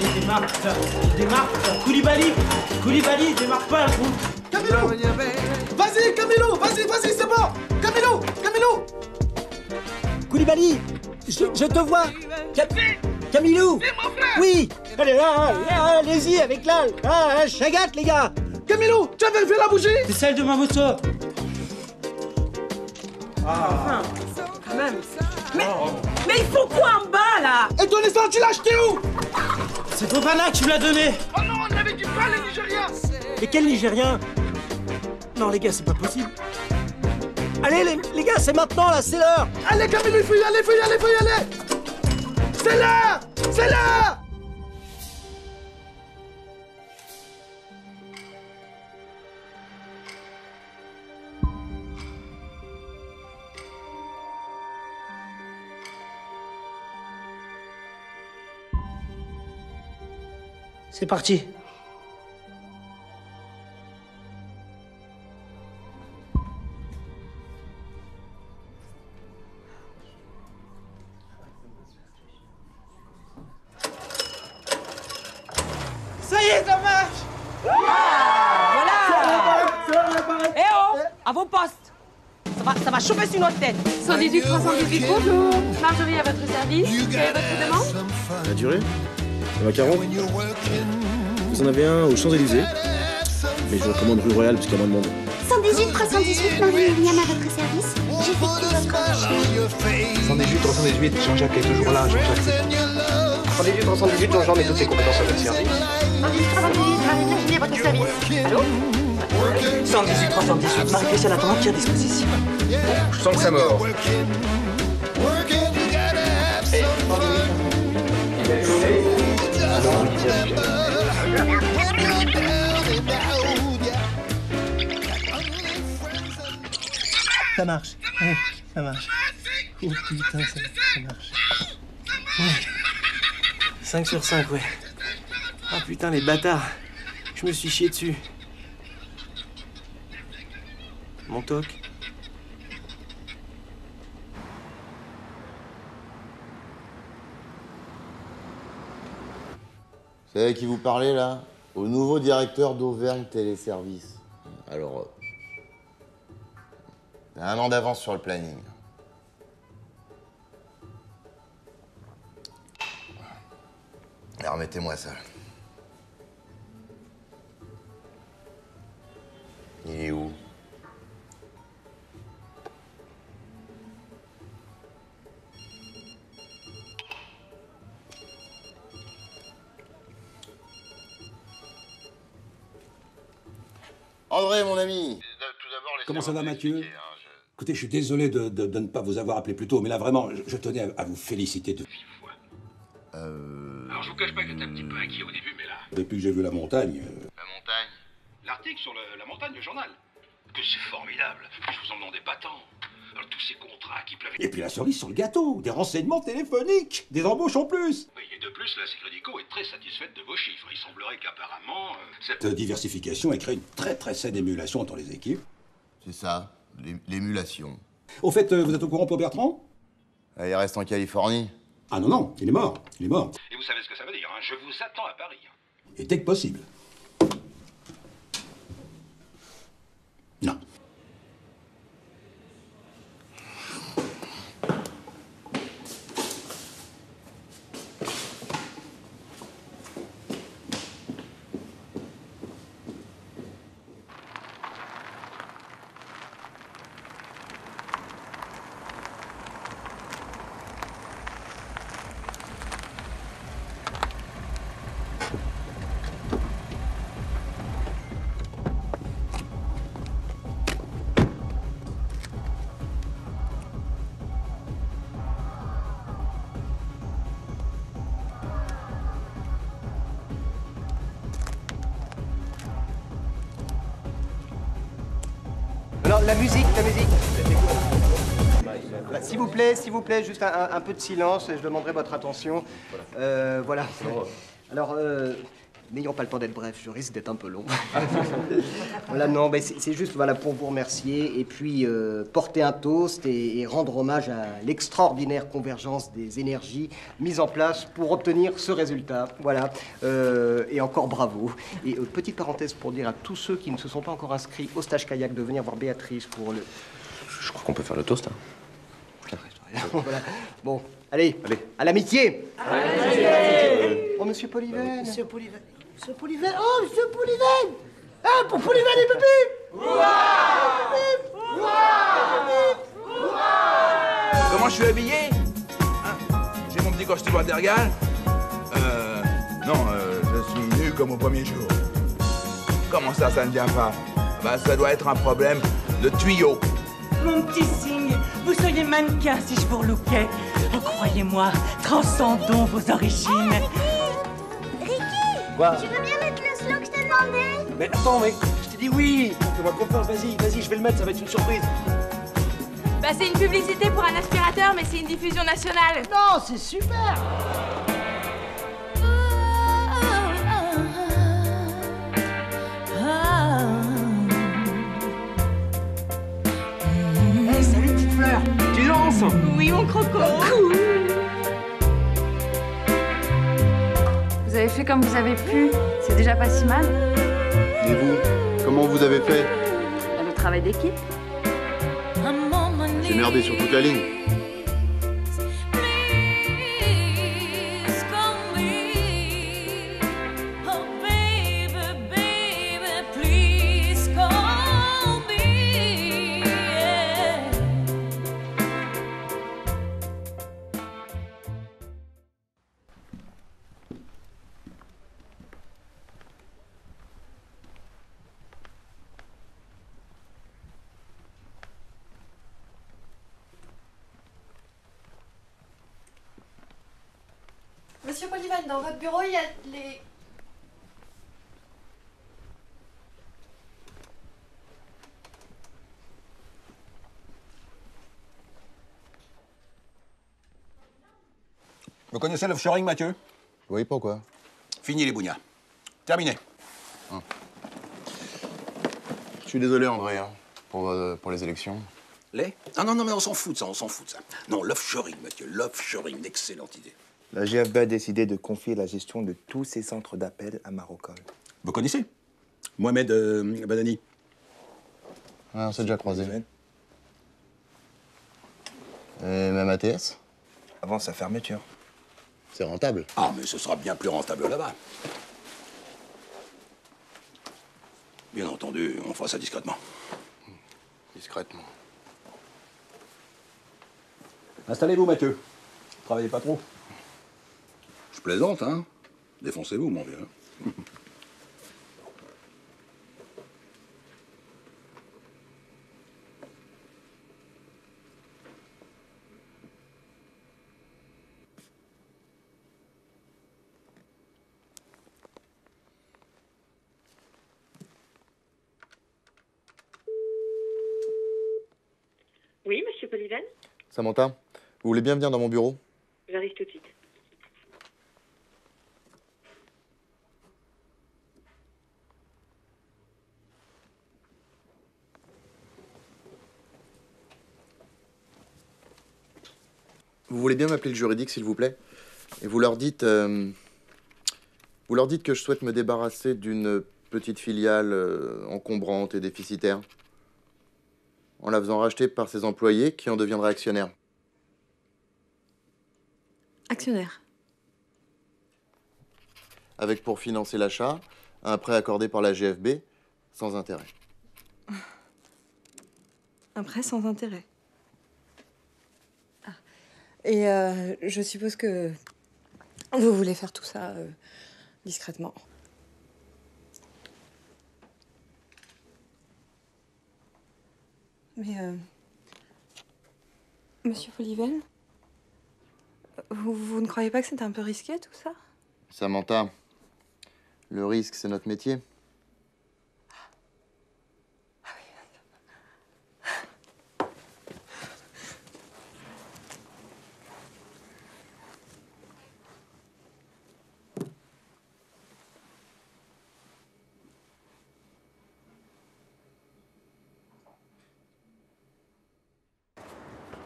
Il démarre, putain. Il démarre, putain. Koulibaly Koulibaly, il démarre pas, le coup Camilo Vas-y, Camilo Vas-y, vas-y, c'est bon Camilo Camilo Koulibaly, je, je te vois. Cam- Camilou. Oui. Allez, là, là, allez-y avec là, là, Chagat, les gars. Camilo, tu avais fait la bougie C'est celle de ma moto. Enfin, quand même. Mais, mais il faut quoi en bas, là? Et ton essence, tu l'as acheté où? C'est Fofana qui me l'a donné. Oh non, on avait dit pas les Nigériens. Mais quel Nigérien? Non, les gars, c'est pas possible. Allez, les, les gars, c'est maintenant, là, c'est l'heure. Allez, Camilo, il faut y aller, il faut y aller, il faut y aller C'est là C'est là C'est parti. Service. Quelle est votre demande La durée Le macaron Vous en avez un aux Champs-Élysées. Mais je vous recommande rue Royale parce qu'il y a moins de monde. 118 318 Marie-William à votre service. Votre recherche. 118, 318, Jean-Jacques est toujours là, Jean-Jacques. 118, 318, Jean-Jean met toutes ses compétences à votre service. 118 318 Marie-Virginie à votre service. Allô 118 318, Marie-Christiane attend entière disposition. Je sens que ça mord. Ça marche. Ouais, ça marche. Oh putain, ça, ça marche. Ouais. 5 sur 5, ouais. Ah putain, les bâtards. Je me suis chié dessus. Mon toc. Vous savez qui vous parlez là? Au nouveau directeur d'Auvergne Téléservice. Alors, euh, un an d'avance sur le planning. Alors, remettez-moi ça. Il est où? André, mon ami Comment ça va, Mathieu Écoutez, je suis désolé de, de- de ne pas vous avoir appelé plus tôt, mais là, vraiment, je, je tenais à, à vous féliciter de vive voix. Alors, je vous cache pas que j'étais un petit peu inquiet au début, mais là. Depuis que j'ai vu la montagne, euh, La montagne L'article sur le- la montagne, le journal. Que c'est formidable. Je vous en demandais pas tant. Alors, tous ces contrats qui pleuvent. Et puis la cerise sur le gâteau, des renseignements téléphoniques, des embauches en plus, cette. Diversification a créé une très très saine émulation entre les équipes. C'est ça, l'é- l'émulation. Au fait, euh, vous êtes au courant pour Bertrand? Ah, Il reste en Californie. Ah non, non, il est mort, il est mort. Et vous savez ce que ça veut dire, hein? Je vous attends à Paris. Et dès que possible. Musique, la musique. Bah, S'il vous plaît, s'il vous plaît, juste un, peu de silence et je demanderai votre attention. Euh, voilà. Alors, euh, n'ayons pas le temps d'être bref, je risque d'être un peu long. (laughs) voilà, non, mais c'est juste voilà, pour vous remercier et puis euh, porter un toast et, et rendre hommage à l'extraordinaire convergence des énergies mises en place pour obtenir ce résultat. Voilà. Euh, et encore bravo. Et euh, petite parenthèse pour dire à tous ceux qui ne se sont pas encore inscrits au stage kayak de venir voir Béatrice pour le. Je crois qu'on peut faire le toast. hein. (laughs) voilà. Bon, allez, allez. à l'amitié. Oh, monsieur Polyven. Monsieur Polyven. Monsieur Polyven. Oh, monsieur Polyven Ah, pour Polyven et Pépé Comment je suis habillé Hein? J'ai mon petit costume intergal Euh. Non, euh, je suis nu comme au premier jour. Comment ça, ça ne vient pas? Bah, ça doit être un problème de tuyau. Mon petit signe, vous soyez mannequin si je vous relookais. Oh, Croyez-moi, transcendons vos origines. Quoi Tu veux bien mettre le slow que je t'ai demandé Mais attends, mais je t'ai dit oui Fais-moi confiance, vas-y, vas-y, je vais le mettre, ça va être une surprise. Bah, c'est une publicité pour un aspirateur, mais c'est une diffusion nationale. Non, c'est super Hey, salut petite fleur Tu danses Oui, mon croco. Vous avez fait comme vous avez pu, c'est déjà pas si mal. Et vous Comment vous avez fait? Le travail d'équipe. J'ai merdé sur toute la ligne. Bureau, il y a les. Vous connaissez l'offshoring, Mathieu? Oui, pourquoi? Fini les bougnats. Terminé. Je suis désolé, André, hein, pour, euh, pour les élections. Les? Ah non, non, mais on s'en fout de ça, on s'en fout de ça. Non, l'offshoring, Mathieu, l'offshoring, d'excellente idée. La GFB a décidé de confier la gestion de tous ses centres d'appel à Marocol. Vous connaissez Mohamed euh, Badani Ouais, on s'est déjà croisés. Et même ATS Avant sa fermeture. C'est rentable. Ah, mais ce sera bien plus rentable là-bas. Bien entendu, on fera ça discrètement. Discrètement. Installez-vous, Mathieu. Travaillez pas trop. Je plaisante, hein. Défoncez-vous, mon vieux. Oui, monsieur Polyven? Samantha, vous voulez bien venir dans mon bureau J'arrive tout de suite. Vous voulez bien m'appeler le juridique, s'il vous plaît Et vous leur dites... euh, vous leur dites que je souhaite me débarrasser d'une petite filiale euh, encombrante et déficitaire. En la faisant racheter par ses employés qui en deviendraient actionnaires. Actionnaire. Avec pour financer l'achat, un prêt accordé par la GFB sans intérêt. Un prêt sans intérêt. Et euh, je suppose que vous voulez faire tout ça euh, discrètement. Mais. euh, Monsieur Polyven vous, vous ne croyez pas que c'était un peu risqué tout ça? Samantha, le risque, c'est notre métier.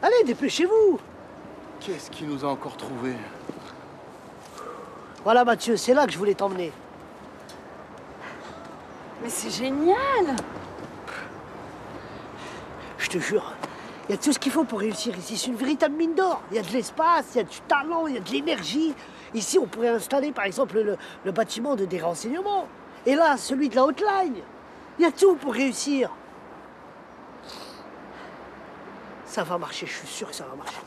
Allez, dépêchez-vous Qu'est-ce qui nous a encore trouvé Voilà, Mathieu, c'est là que je voulais t'emmener. Mais c'est génial Je te jure, il y a tout ce qu'il faut pour réussir ici. C'est une véritable mine d'or. Il y a de l'espace, il y a du talent, il y a de l'énergie. Ici, on pourrait installer, par exemple, le, le bâtiment de des renseignements. Et là, celui de la hotline. Il y a tout pour réussir. Ça va marcher, je suis sûr que ça va marcher.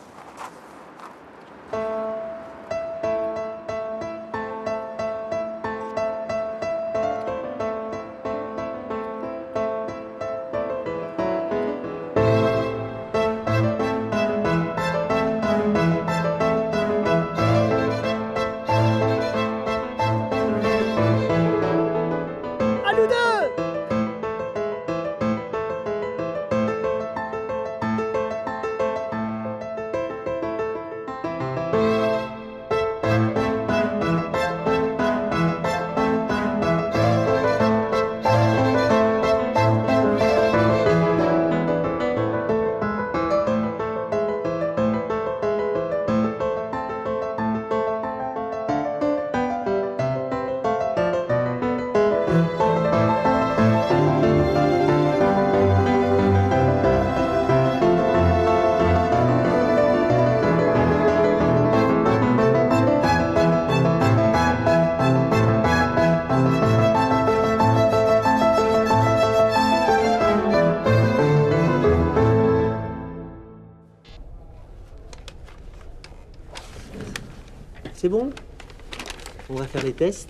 Faire les tests.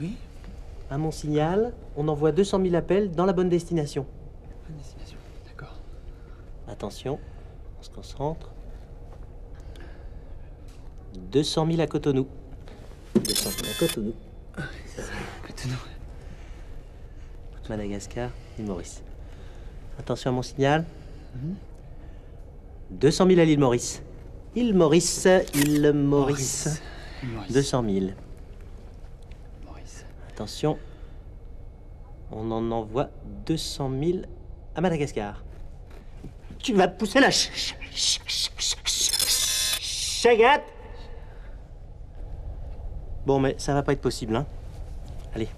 Oui. À mon signal, on envoie 200 000 appels dans la bonne destination. Bonne destination, d'accord. Attention, on se concentre. 200 000 à Cotonou. 200 000 à Cotonou. Cotonou. Madagascar, île Maurice. Attention à mon signal. 200 000 à l'île Maurice. Île Maurice, île Maurice. 200 000. Attention. On en envoie 200 000 à Madagascar. Tu vas pousser la ch- Bon, mais ça va pas être possible, hein Allez.